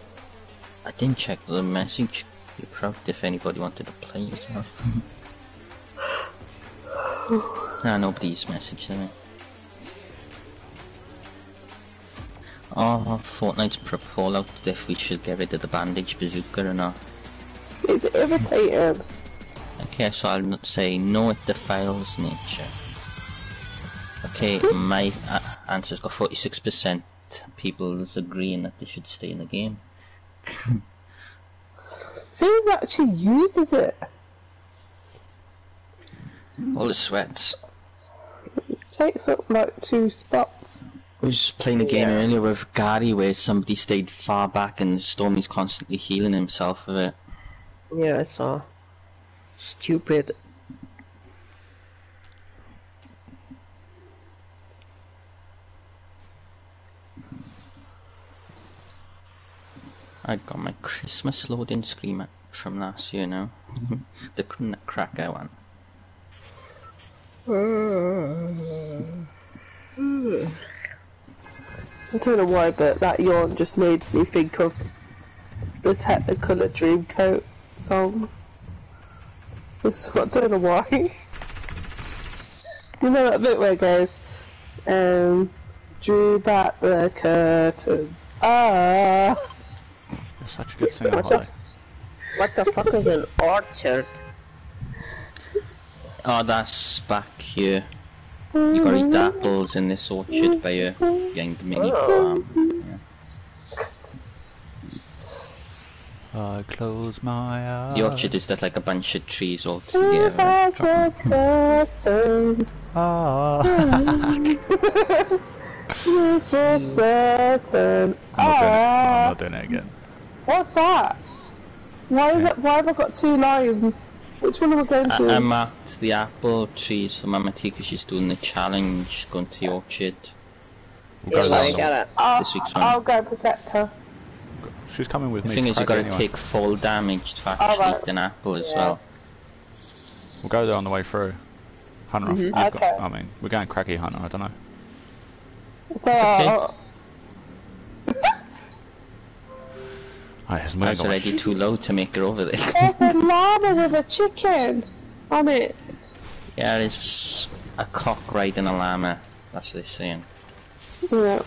I didn't check the message. Be proud if anybody wanted to play as well. nah, nobody's messaged me. Oh, Fortnite's proposal out if we should get rid of the bandage bazooka or not. It's irritating. Okay, so I'll not say no, it defiles nature. Okay, my uh, answer's got 46% people agreeing that they should stay in the game. Who actually uses it? All the sweats. It takes up like two spots. I was just playing a game earlier with Gary where somebody stayed far back and Stormy's constantly healing himself with it. Yeah, I saw. Stupid. I got my Christmas loading screen from last year now. the cr- cracker one. I don't know why, but that yawn just made me think of the Technicolor Dreamcoat song. It's- I don't know why. you know that bit where it goes, um, drew back the curtains. Ah, You're such a good singer, What the- Holly. What the fuck is an orchard? Oh, that's back here. You gotta eat apples in this orchard by you, behind the mini farm. I close my eyes. The orchard is just like a bunch of trees all together. back. Ah. Yes, it's certain. I'm not doing it. I'm not doing it again. what's that? Why is it? Why have I got two lines? Which one am I going to? I, I marked the apple trees for Mama T because she's doing the challenge, going to the orchard. We'll go Yeah, I down. it. I'll, this week's one. I'll go protect her. She's coming with The me. thing is, you crack gotta anyway. take full damage to oh, actually Alright. eat an apple as Yeah. well. We'll go there on the way through. Hunter, mm-hmm. you've Okay. got, I mean, we're going cracky Hunter, I don't know. So, okay. Oh, it's I moving was already too low to make it over there. there's a llama with a chicken on it. yeah, there's a cock riding a llama. That's what they're saying. Yeah.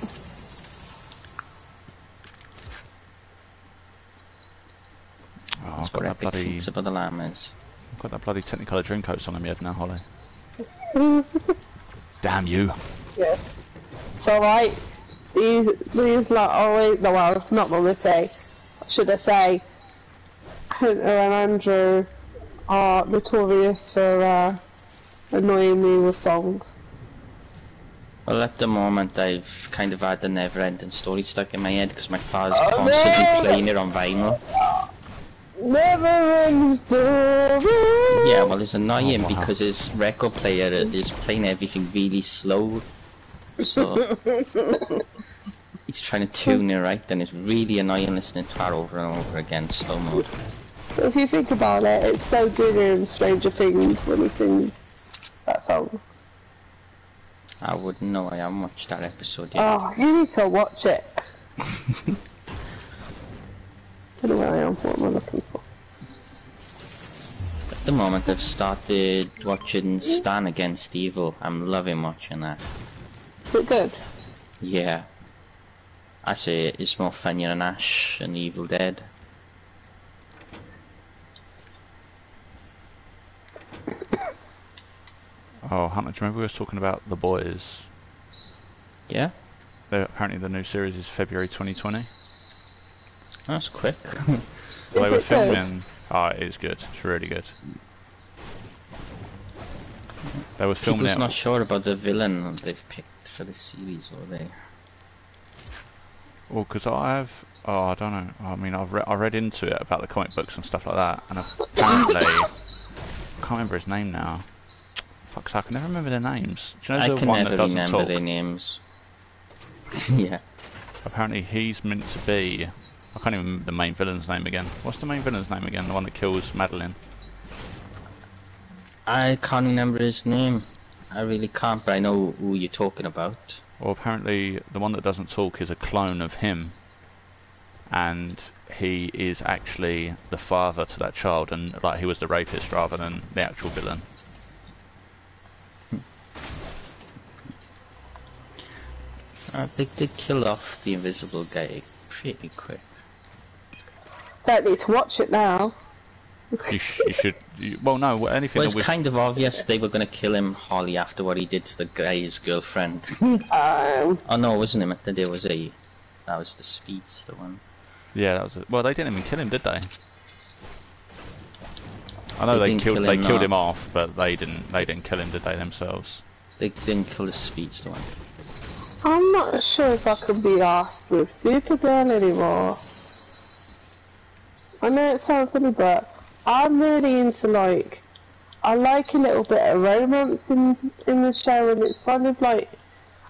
Oh, That's I've got what that epic bloody, thinks about the llamas. I've got that bloody Technicolor Dreamcoat song in my head now, Holly. Damn you. Yeah. So right, these these like always no well not mummy say, should I say Hunter and Andrew are notorious for uh, annoying me with songs. Well, at the moment, I've kind of had the never-ending story stuck in my head because my father's Oh, constantly no! playing it on vinyl. Never ends story. Yeah, well, it's annoying Oh, wow. because his record player is playing everything really slow. So he's trying to tune it right, then it's really annoying listening to her over and over again, slow mode. But if you think about it, it's so good in Stranger Things when he sings that song. I wouldn't know. I haven't watched that episode yet. Oh, you need to watch it. Don't know where I am. What am I looking for? At the moment, I've started watching mm-hmm. Stan Against Evil. I'm loving watching that. Is it good? Yeah. I say it's more funnier than Ash and Evil Dead. Oh, how do you remember we were talking about The Boys? Yeah? They're, apparently the new series is February 2020. That's quick. they Is were it good? filming. Oh, it is good. It's really good. They were filming People's it. not sure about the villain they've picked for the series, or they? Well, because I have. Oh, I don't know. I mean, I've re- I read into it about the comic books and stuff like that, and apparently, I can't remember his name now. Fuck's sake, I can never remember their names. Do you know I the can one never that doesn't remember talk? their names. yeah. Apparently, he's meant to be. I can't even remember the main villain's name again. What's the main villain's name again? The one that kills Madeline. I can't remember his name. I really can't, but I know who you're talking about. Well, apparently, the one that doesn't talk is a clone of him, and he is actually the father to that child, and like he was the rapist rather than the actual villain. Uh, they did kill off the invisible guy pretty quick. Don't need to watch it now. You, sh- you should. You, well, no. Anything Well, that it's kind of obvious they were going to kill him, Holly, after what he did to the guy's girlfriend. Um, oh no, it wasn't him. That was a. That was the speedster one. Yeah, that was it. Well, they didn't even kill him, did they? I know They they, killed kill they him, killed him off, but they didn't they didn't kill him, did they themselves? They didn't kill the speedster one. I'm not sure if I can be asked with Supergirl anymore. I know it sounds silly, but I'm really into like I like a little bit of romance in in the show, and it's kind of like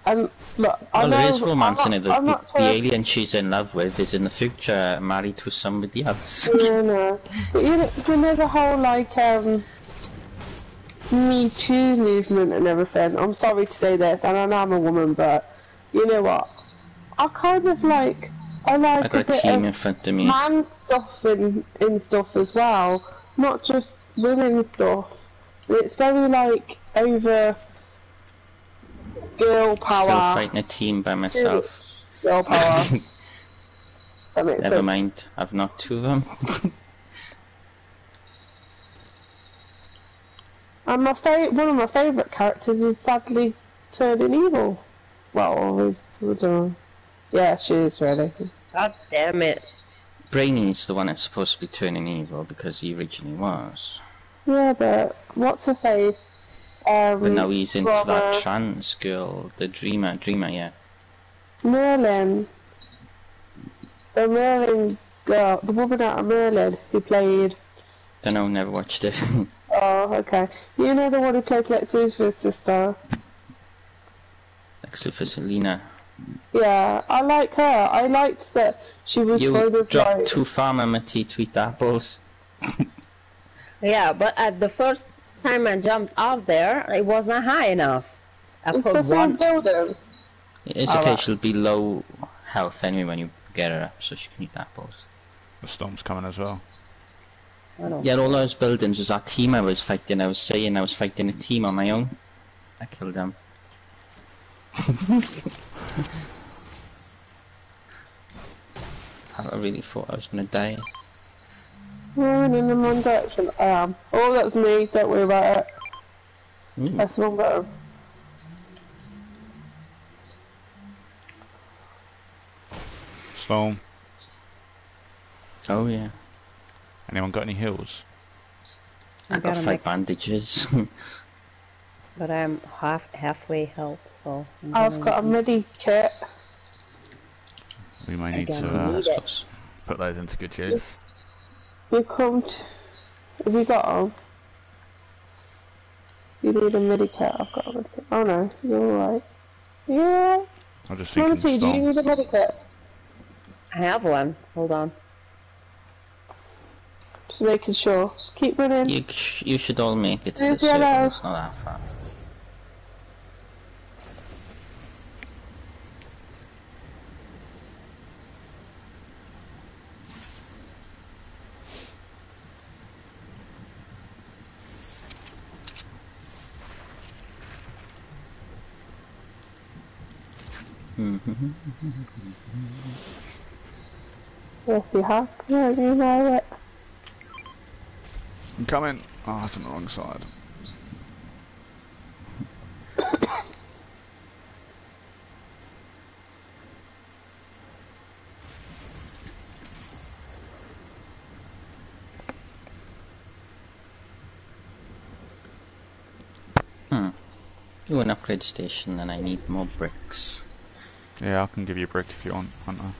um look. I Well, know, there is romance I'm in it. The, the, the alien she's in love with is in the future married to somebody else. Yeah, no. But you know, you know the whole like um Me Too movement and everything. I'm sorry to say this, and I know I'm a woman, but you know what? I kind of like I I like a got a team in front of me. man stuff in in stuff as well, not just women stuff. It's very like over girl power. Still fighting a team by myself. Girl power. Never sense. mind, I've knocked two of them. And my fa- one of my favourite characters is sadly turning evil. Well, always, I don't know. Yeah, she is really. God damn it. Brainy's the one that's supposed to be turning evil because he originally was. Yeah, but what's her face? Um, But now he's into from, that trans girl, the dreamer, dreamer, yeah. Merlin. The Merlin girl, the woman out of Merlin who played. Don't know, never watched it. Oh, okay. You know the one who plays Lex Luthor's sister. Lex Luthor Selena. Yeah, I like her. I liked that she was You kind of dropped like. too far, Mama T tweet apples. Yeah, but at the first time I jumped off there, it was not high enough. I It's put just one one. building. It's Oh, okay, right. she'll be low health anyway when you get her up, so she can eat apples. The storm's coming as well. Yeah, all those buildings was our team I was fighting. I was saying I was fighting a team on my own. I killed them. I really thought I was gonna die. Running in the wrong direction. I am. Oh, that's me. Don't worry about it. Ooh. That's the wrong button. Storm. Oh yeah. Anyone got any heals? I, I got gotta five make- bandages. But I'm half halfway health, so. I'm I've got a medi kit. We may need Again, to uh, need put those into good use. You come. T- have you got them? You need a medi kit. I've got a medi kit. Oh no, you're alright. Yeah. I'm just thinking Monty, do you need a medi kit? I have one. Hold on. Just making sure. Keep running. you sh- you should all make it to the Who's circle. It's not that far. Mm-hmm. Yes, you have. Yeah, you know it. I'm coming. Oh, it's on the wrong side. Hmm. Ooh, an upgrade station, and I need more bricks. Yeah, I can give you a brick if you want, Hunter.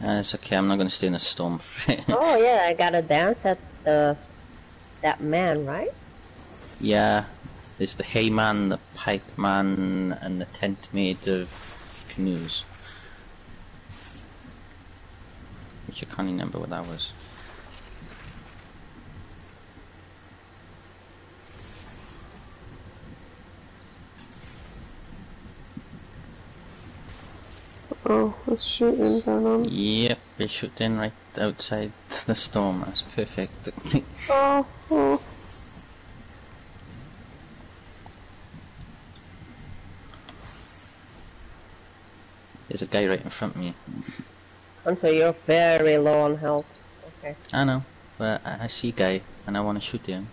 Uh, it's okay. I'm not gonna stay in a storm. Oh yeah, I gotta dance at the that man, right? Yeah, there's the hay man, the pipe man, and the tent made of canoes. Which I can't remember what that was. Oh, there's shooting going on. Yep, they shooting right outside the storm. That's perfect. Oh, oh. there's a guy right in front of me. Until you're very low on health. Okay. I know, but I, I see guy and I want to shoot him.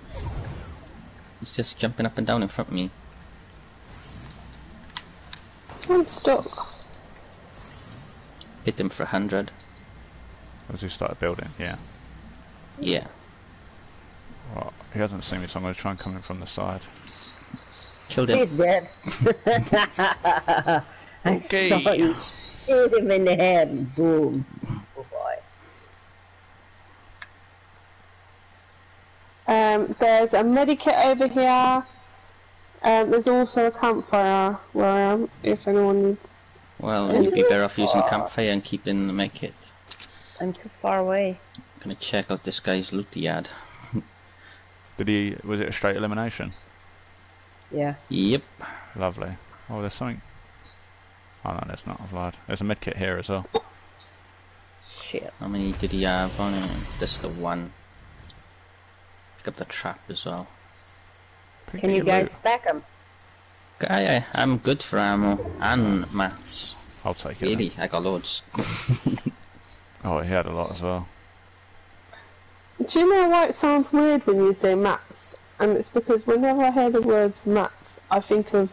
He's just jumping up and down in front of me. I'm stuck. Hit him for a hundred. As we started building, yeah. Yeah. Well, he hasn't seen me, so I'm going to try and come in from the side. Killed him. He's him. dead. I Okay. saw you shoot him in the head. Boom. Oh boy. Um, there's a medikit over here. Um, there's also a campfire where I am, if anyone needs. Well, you'd be better off using campfire and keeping the make it. I'm too far away. I'm Gonna check out this guy's loot yard. Did he, was it a straight elimination? Yeah. Yep. Lovely. Oh, there's something. Oh no, there's not. I've lied. There's a medkit here as well. Shit. How many did he have on him? This is the one. Pick up the trap as well. Pick Can you guys loot. stack them? Aye, aye, I'm good for ammo and mats. I'll take it. then. Really, I got loads. Oh, he had a lot as well. Do you know why it sounds weird when you say mats? And it's because whenever I hear the words mats, I think of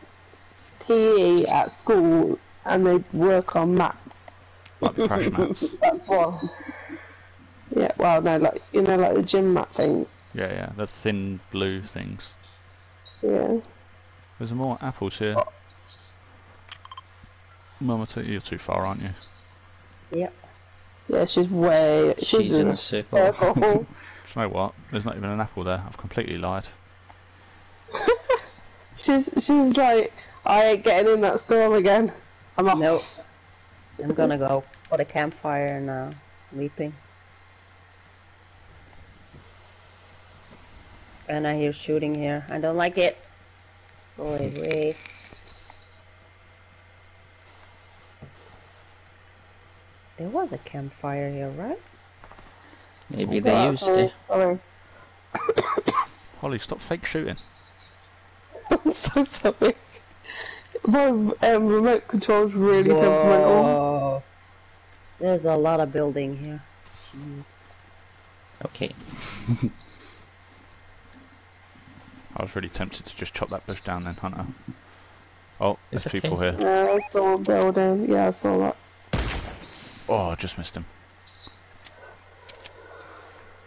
PE at school and they work on mats. Like the crash mats. That's why. Yeah, well, no, like, you know, like the gym mat things. Yeah, yeah. The thin blue things. Yeah. There's more apples here. Mama, t- you're too far, aren't you? Yep. Yeah, she's way. She's, She's in a circle. circle. You know what? There's not even an apple there. I've completely lied. she's she's like, I ain't getting in that storm again. I'm off. Nope. I'm gonna go put a campfire and uh, sleeping. And I hear shooting here. I don't like it. Go away. There was a campfire here, right? Maybe they Oh, used sorry, it. Sorry. Holly, stop fake shooting. I'm so sorry. My um, remote control's really temperamental. There's a lot of building here. Okay. I was really tempted to just chop that bush down then, Hunter. Oh, there's It's okay. people here. Yeah, I saw a building. Yeah, I saw that. Oh, I just missed him.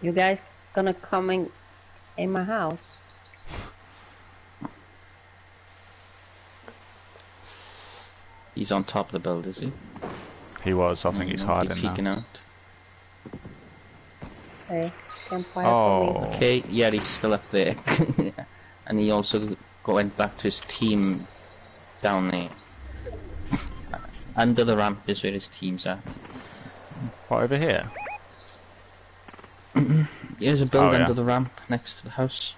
You guys gonna come in, in my house? He's on top of the build, is he? He was. I think he's won't be hiding now. peeking out. Hey, campfire Oh. for me. Okay, yeah, he's still up there. and he also went back to his team down there. Under the ramp is where his team's at. What, over here? There's a build Oh, yeah. under the ramp next to the house.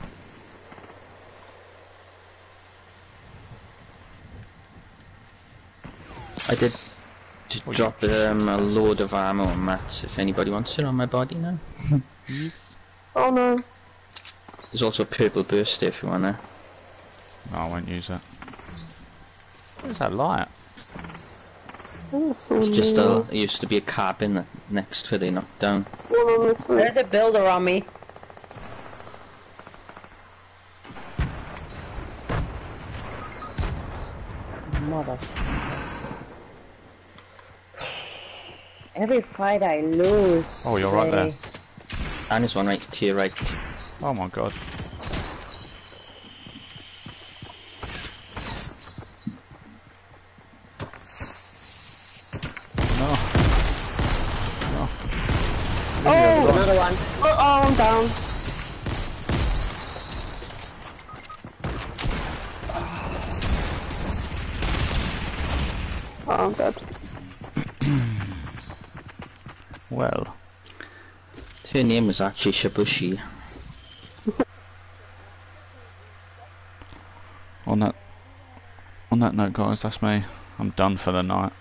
I did j- What drop um, a load of ammo and mats if anybody wants it on my body now. Oh no. There's also a purple burst if you wanna. No, I won't use it. Where's that light? Oh, I saw It's just a, it used to be a cabin that- next to where they knocked down. Someone on this way. There's a builder on me. Mother. Every fight I lose. Oh, you're right there. And there's one right to your right. Oh my god. No. No. Oh, Another one. oh, oh, I'm down. Oh, I'm dead. Well, Her name was actually Shibushi. Guys, that's me. I'm done for the night.